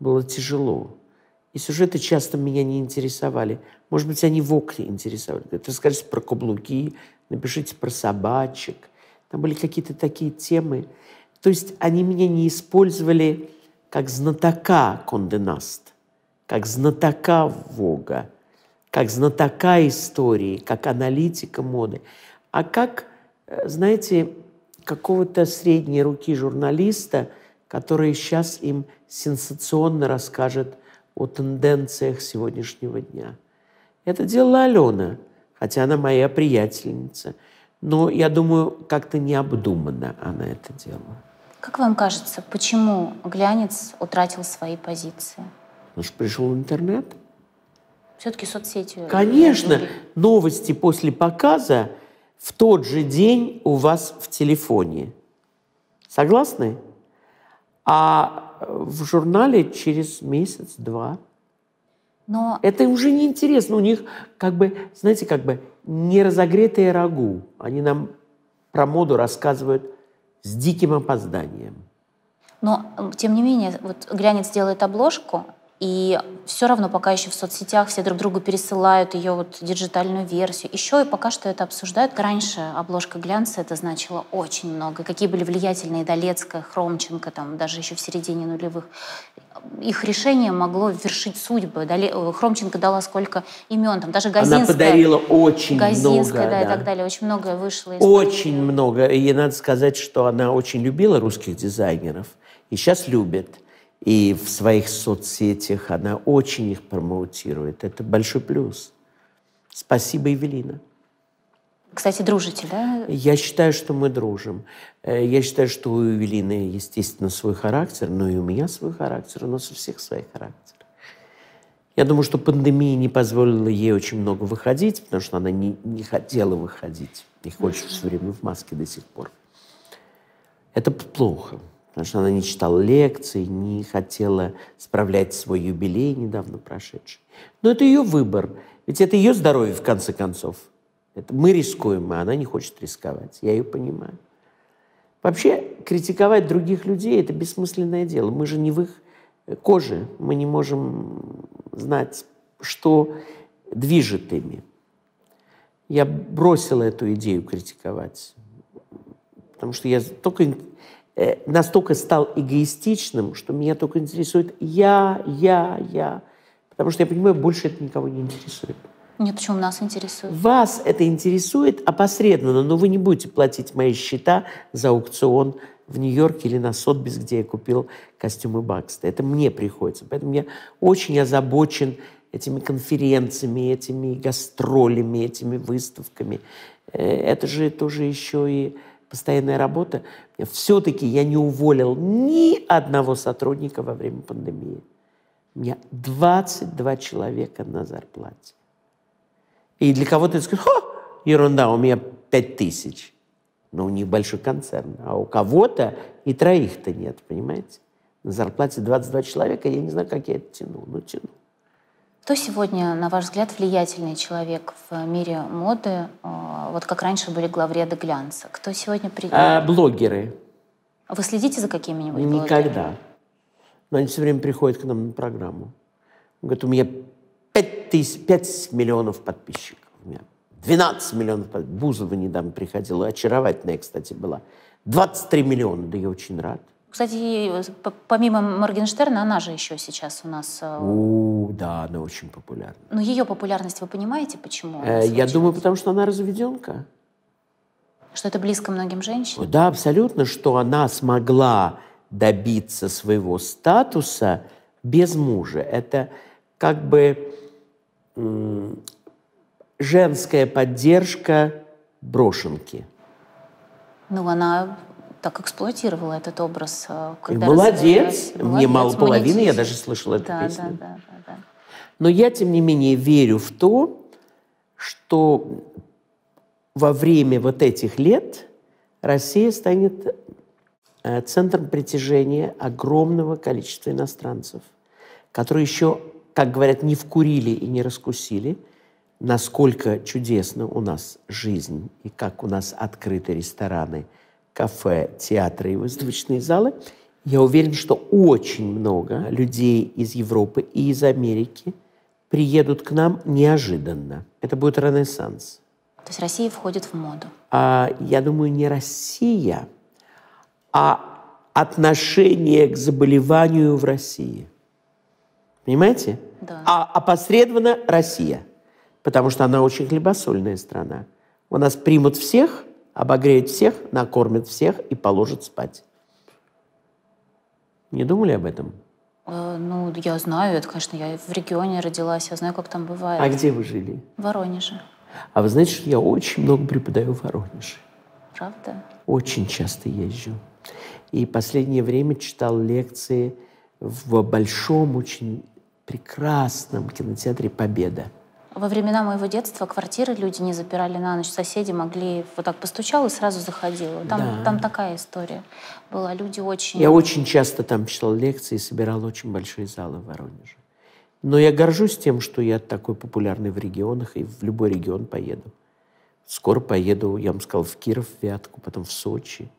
Было тяжело. И сюжеты часто меня не интересовали. Может быть, они в окне интересовали. Это расскажите про каблуки, напишите про собачек. Там были какие-то такие темы. То есть они меня не использовали как знатока Конденаст, как знатока Вога, как знатока истории, как аналитика моды, а как, э, знаете, какого-то средней руки журналиста, который сейчас им сенсационно расскажет о тенденциях сегодняшнего дня. Это делала Алена, хотя она моя приятельница. Но я думаю, как-то необдуманно она это делала. Как вам кажется, почему глянец утратил свои позиции? Потому что пришел интернет. Все-таки соцсети. Конечно, новости после показа в тот же день у вас в телефоне. Согласны? А в журнале через месяц-два. Но... Это уже не интересно. У них как бы, знаете, как бы не разогретые рагу. Они нам про моду рассказывают с диким опозданием. Но, тем не менее, вот глянец делает обложку, и все равно пока еще в соцсетях все друг другу пересылают ее вот диджитальную версию. Еще и пока что это обсуждают. Раньше обложка глянца это значило очень много. Какие были влиятельные Долецкая, Хромченко, там даже еще в середине нулевых. Их решение могло вершить судьбы. Э, Хромченко дала сколько имен, там даже Газинская. Она подарила очень Газинская, много. да, и так далее. Очень многое вышло из Очень много. И надо сказать, что она очень любила русских дизайнеров. И сейчас любит. И в своих соцсетях она очень их промоутирует. Это большой плюс. Спасибо, Евелина. Кстати, дружите, да? Я считаю, что мы дружим. Э, я считаю, что у Евелины, естественно, свой характер, но и у меня свой характер, у нас у всех свой характер. Я думаю, что пандемия не позволила ей очень много выходить, потому что она не, не хотела выходить. И хочет все время в маске до сих пор. Это плохо потому что она не читала лекций, не хотела справлять свой юбилей недавно прошедший. Но это ее выбор. Ведь это ее здоровье, в конце концов. Это мы рискуем, а она не хочет рисковать. Я ее понимаю. Вообще, критиковать других людей – это бессмысленное дело. Мы же не в их коже. Мы не можем знать, что движет ими. Я бросила эту идею критиковать. Потому что я только Э, настолько стал эгоистичным, что меня только интересует я, я, я. Потому что я понимаю, больше это никого не интересует. Нет, почему нас интересует? Вас это интересует опосредованно, но вы не будете платить мои счета за аукцион в Нью-Йорке или на Сотбис, где я купил костюмы Бакста. Это мне приходится. Поэтому я очень озабочен этими конференциями, этими гастролями, этими выставками. Э, это же тоже еще и постоянная работа. Все-таки я не уволил ни одного сотрудника во время пандемии. У меня 22 человека на зарплате. И для кого-то это скажет, ерунда, у меня 5 тысяч. Но у них большой концерн. А у кого-то и троих-то нет, понимаете? На зарплате 22 человека, я не знаю, как я это тяну, но тяну. Кто сегодня, на ваш взгляд, влиятельный человек в мире моды? А, вот как раньше были главреды глянца. Кто сегодня... При... А, блогеры. Вы следите за какими-нибудь Никогда. Блогерами? Но они все время приходят к нам на программу. Он говорит, у меня 5, тысяч, 5 миллионов подписчиков. У меня 12 миллионов подписчиков. Бузова недавно приходила, очаровательная, кстати, была. 23 миллиона, да я очень рад. Кстати, помимо Моргенштерна, она же еще сейчас у нас... Э, О, да, она очень популярна. Но ее популярность вы понимаете, почему? Э, я думаю, потому что она разведенка. Что это близко многим женщинам? Да, абсолютно, что она смогла добиться своего статуса без мужа. Это как бы женская поддержка брошенки. Ну, она так эксплуатировала этот образ. Э, когда молодец. Молодец. Мне мало половины, я даже слышала эту да, песню. Да, да, да, да. Но я, тем не менее, верю в то, что во время вот этих лет Россия станет э, центром притяжения огромного количества иностранцев, которые еще, как говорят, не вкурили и не раскусили, насколько чудесно у нас жизнь и как у нас открыты рестораны, кафе, театры и выставочные залы. Я уверен, что очень много людей из Европы и из Америки приедут к нам неожиданно. Это будет ренессанс. То есть Россия входит в моду? А, я думаю, не Россия, а отношение к заболеванию в России. Понимаете? Да. А опосредованно Россия, потому что она очень хлебосольная страна. У нас примут всех, обогреют всех, накормят всех и положат спать. Не думали об этом? Э, ну, я знаю, это, конечно, я в регионе родилась, я знаю, как там бывает. А где вы жили? В Воронеже. А вы знаете, что я очень много преподаю в Воронеже. Правда? Очень часто езжу. И последнее время читал лекции в большом, очень прекрасном кинотеатре «Победа». Во времена моего детства квартиры люди не запирали на ночь. Соседи могли... Вот так постучал и сразу заходил. Там, да. там такая история была. Люди очень... Я очень часто там читал лекции и собирал очень большие залы в Воронеже. Но я горжусь тем, что я такой популярный в регионах и в любой регион поеду. Скоро поеду, я вам сказал, в Киров, в Вятку, потом в Сочи.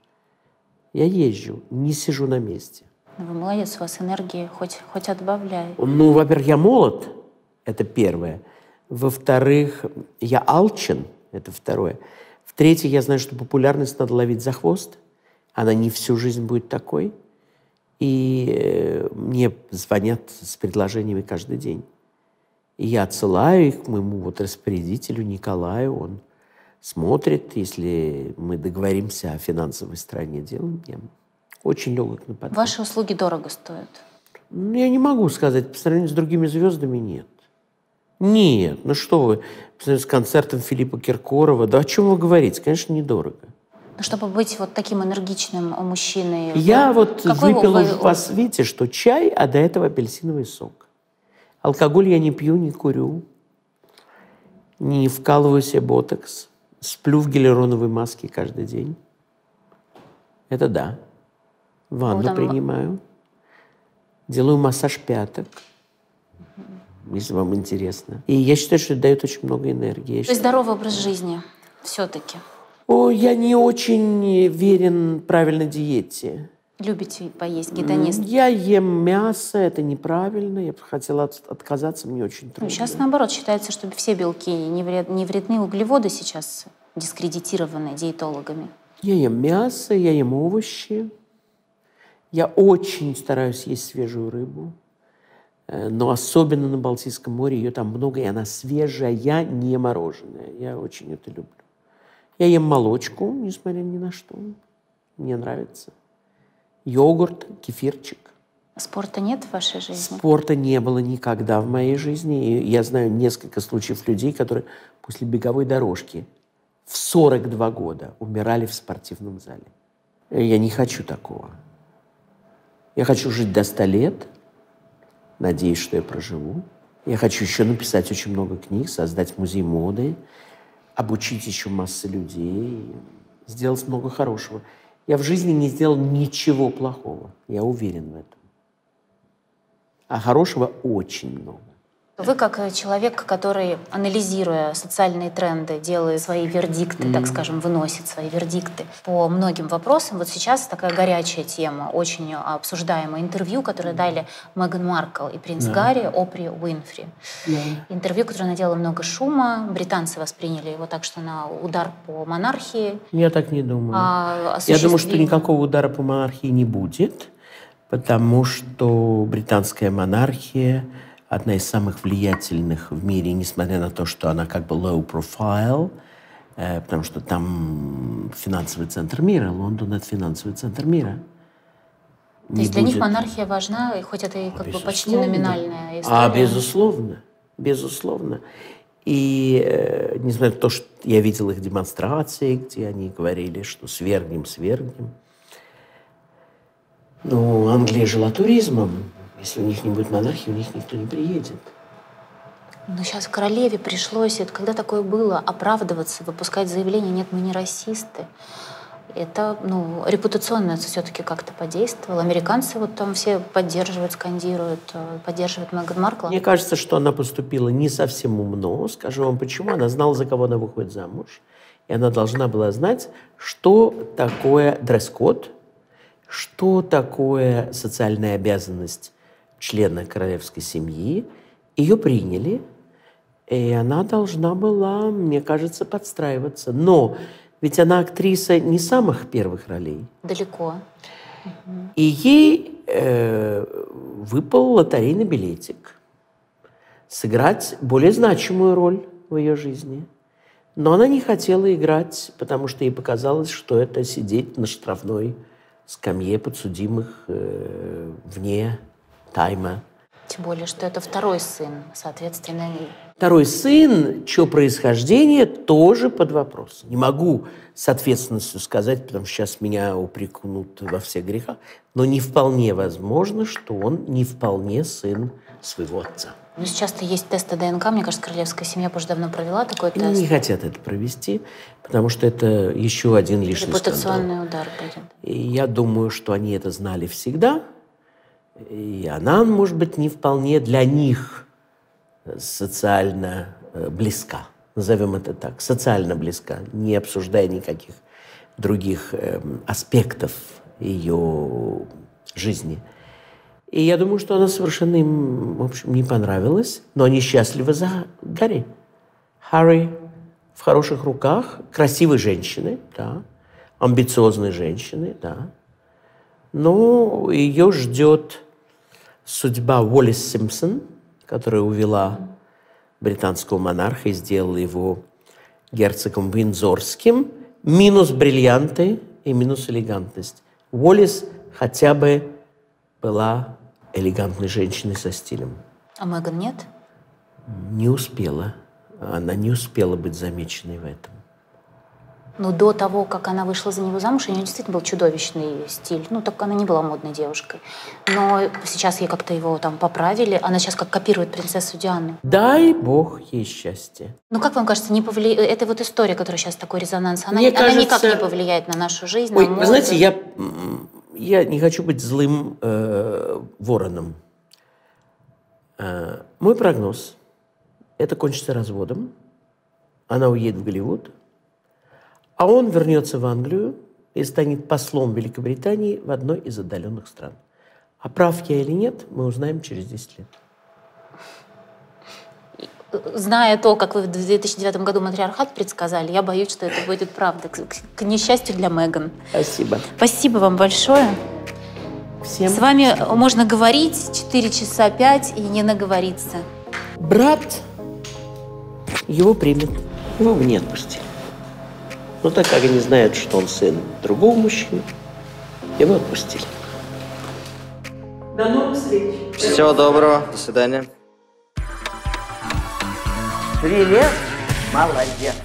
Я езжу, не сижу на месте. Ну, вы молодец, у вас энергии хоть, хоть отбавляет. Ну, во-первых, я молод, это первое. Во-вторых, я алчен, это второе. В-третьих, я знаю, что популярность надо ловить за хвост. Она не всю жизнь будет такой – и э, мне звонят с предложениями каждый день. И я отсылаю их к моему вот распорядителю Николаю. Он смотрит, если мы договоримся о финансовой стороне дела. Я очень легок на подход. Ваши услуги дорого стоят? Ну, я не могу сказать. По сравнению с другими звездами нет. Нет, ну что вы, с концертом Филиппа Киркорова, да о чем вы говорите? Конечно, недорого. Ну, чтобы быть вот таким энергичным мужчиной. Я вы, вот выпил вы... у вас, видите, что чай, а до этого апельсиновый сок. Алкоголь я не пью, не курю, не вкалываю себе ботокс, сплю в гиалуроновой маске каждый день. Это да. Ванну ну, там... принимаю. Делаю массаж пяток, если вам интересно. И я считаю, что это дает очень много энергии. То есть здоровый образ жизни все-таки? О, я не очень верен правильной диете. Любите поесть гедонист? Я ем мясо, это неправильно. Я бы хотела от, отказаться, мне очень трудно. Ну, сейчас наоборот считается, что все белки не, вред, не вредны. Углеводы сейчас дискредитированы диетологами. Я ем мясо, я ем овощи. Я очень стараюсь есть свежую рыбу. Э, но особенно на Балтийском море ее там много, и она свежая, не мороженая. Я очень это люблю. Я ем молочку, несмотря ни на что. Мне нравится. Йогурт, кефирчик. Спорта нет в вашей жизни? Спорта не было никогда в моей жизни. И я знаю несколько случаев людей, которые после беговой дорожки в 42 года умирали в спортивном зале. Я не хочу такого. Я хочу жить до 100 лет. Надеюсь, что я проживу. Я хочу еще написать очень много книг, создать музей моды, обучить еще массы людей, сделать много хорошего. Я в жизни не сделал ничего плохого. Я уверен в этом. А хорошего очень много. Вы как э, человек, который, анализируя социальные тренды, делает свои вердикты, mm-hmm. так скажем, выносит свои вердикты по многим вопросам. Вот сейчас такая горячая тема, очень обсуждаемое интервью, которое дали Меган Маркл и принц yeah. Гарри Опри Уинфри. Yeah. Интервью, которое наделало много шума. Британцы восприняли его так, что на удар по монархии. Я так не думаю. А, осуществили... Я думаю, что никакого удара по монархии не будет, потому что британская монархия одна из самых влиятельных в мире, несмотря на то, что она как бы low profile, э, потому что там финансовый центр мира, Лондон — это финансовый центр мира. То есть для будет... них монархия важна, хоть это и как бы почти номинальная история? А, безусловно, безусловно. И э, несмотря на то, что я видел их демонстрации, где они говорили, что свергнем, свергнем. Ну, Англия жила туризмом. Если у них не будет монархии, у них никто не приедет. Но сейчас королеве пришлось, это когда такое было, оправдываться, выпускать заявление, нет, мы не расисты. Это, ну, репутационно все-таки как-то подействовало. Американцы вот там все поддерживают, скандируют, э, поддерживают Меган Маркл. Мне кажется, что она поступила не совсем умно. Скажу вам почему. Она знала, за кого она выходит замуж. И она должна была знать, что такое дресс-код, что такое социальная обязанность члена королевской семьи. Ее приняли, и она должна была, мне кажется, подстраиваться. Но ведь она актриса не самых первых ролей. Далеко. И ей э, выпал лотерейный билетик сыграть более значимую роль в ее жизни. Но она не хотела играть, потому что ей показалось, что это сидеть на штрафной скамье подсудимых э, вне тайма. Тем более, что это второй сын, соответственно. Второй сын, чье происхождение тоже под вопрос. Не могу с ответственностью сказать, потому что сейчас меня упрекнут во всех грехах, но не вполне возможно, что он не вполне сын своего отца. Ну, сейчас-то есть тесты ДНК. Мне кажется, королевская семья уже давно провела такой тест. Не хотят это провести, потому что это еще один лишний Репутационный скандал. удар будет. И я думаю, что они это знали всегда, и она, может быть, не вполне для них социально э, близка. Назовем это так. Социально близка, не обсуждая никаких других э, аспектов ее жизни. И я думаю, что она совершенно им, в общем, не понравилась. Но они счастливы за Гарри. Харри в хороших руках, красивой женщины, да, амбициозной женщины, да. Но ее ждет судьба Уоллес Симпсон, которая увела британского монарха и сделала его герцогом Виндзорским, минус бриллианты и минус элегантность. Уоллес хотя бы была элегантной женщиной со стилем. А Меган нет? Не успела. Она не успела быть замеченной в этом. Ну, до того, как она вышла за него замуж, у нее действительно был чудовищный стиль. Ну, так она не была модной девушкой. Но сейчас ей как-то его там поправили. Она сейчас как копирует принцессу Диану. Дай бог ей счастье. Ну, как вам кажется, не повли... это вот история, которая сейчас такой резонанс, она, Мне она никак не повлияет на нашу жизнь, Ой, на. Вы знаете, я, я не хочу быть злым э, вороном. Э, мой прогноз – это кончится разводом. Она уедет в Голливуд – а он вернется в Англию и станет послом Великобритании в одной из отдаленных стран. А прав я или нет, мы узнаем через 10 лет. Зная то, как вы в 2009 году матриархат предсказали, я боюсь, что это будет правда. К, к несчастью для Меган. Спасибо. Спасибо вам большое. Всем. С вами можно говорить 4 часа 5 и не наговориться. Брат его примет. Его бы не отпустили. Но так как они знают, что он сын другого мужчины, его отпустили. До новых встреч. Всего доброго. До свидания. Привет, молодец.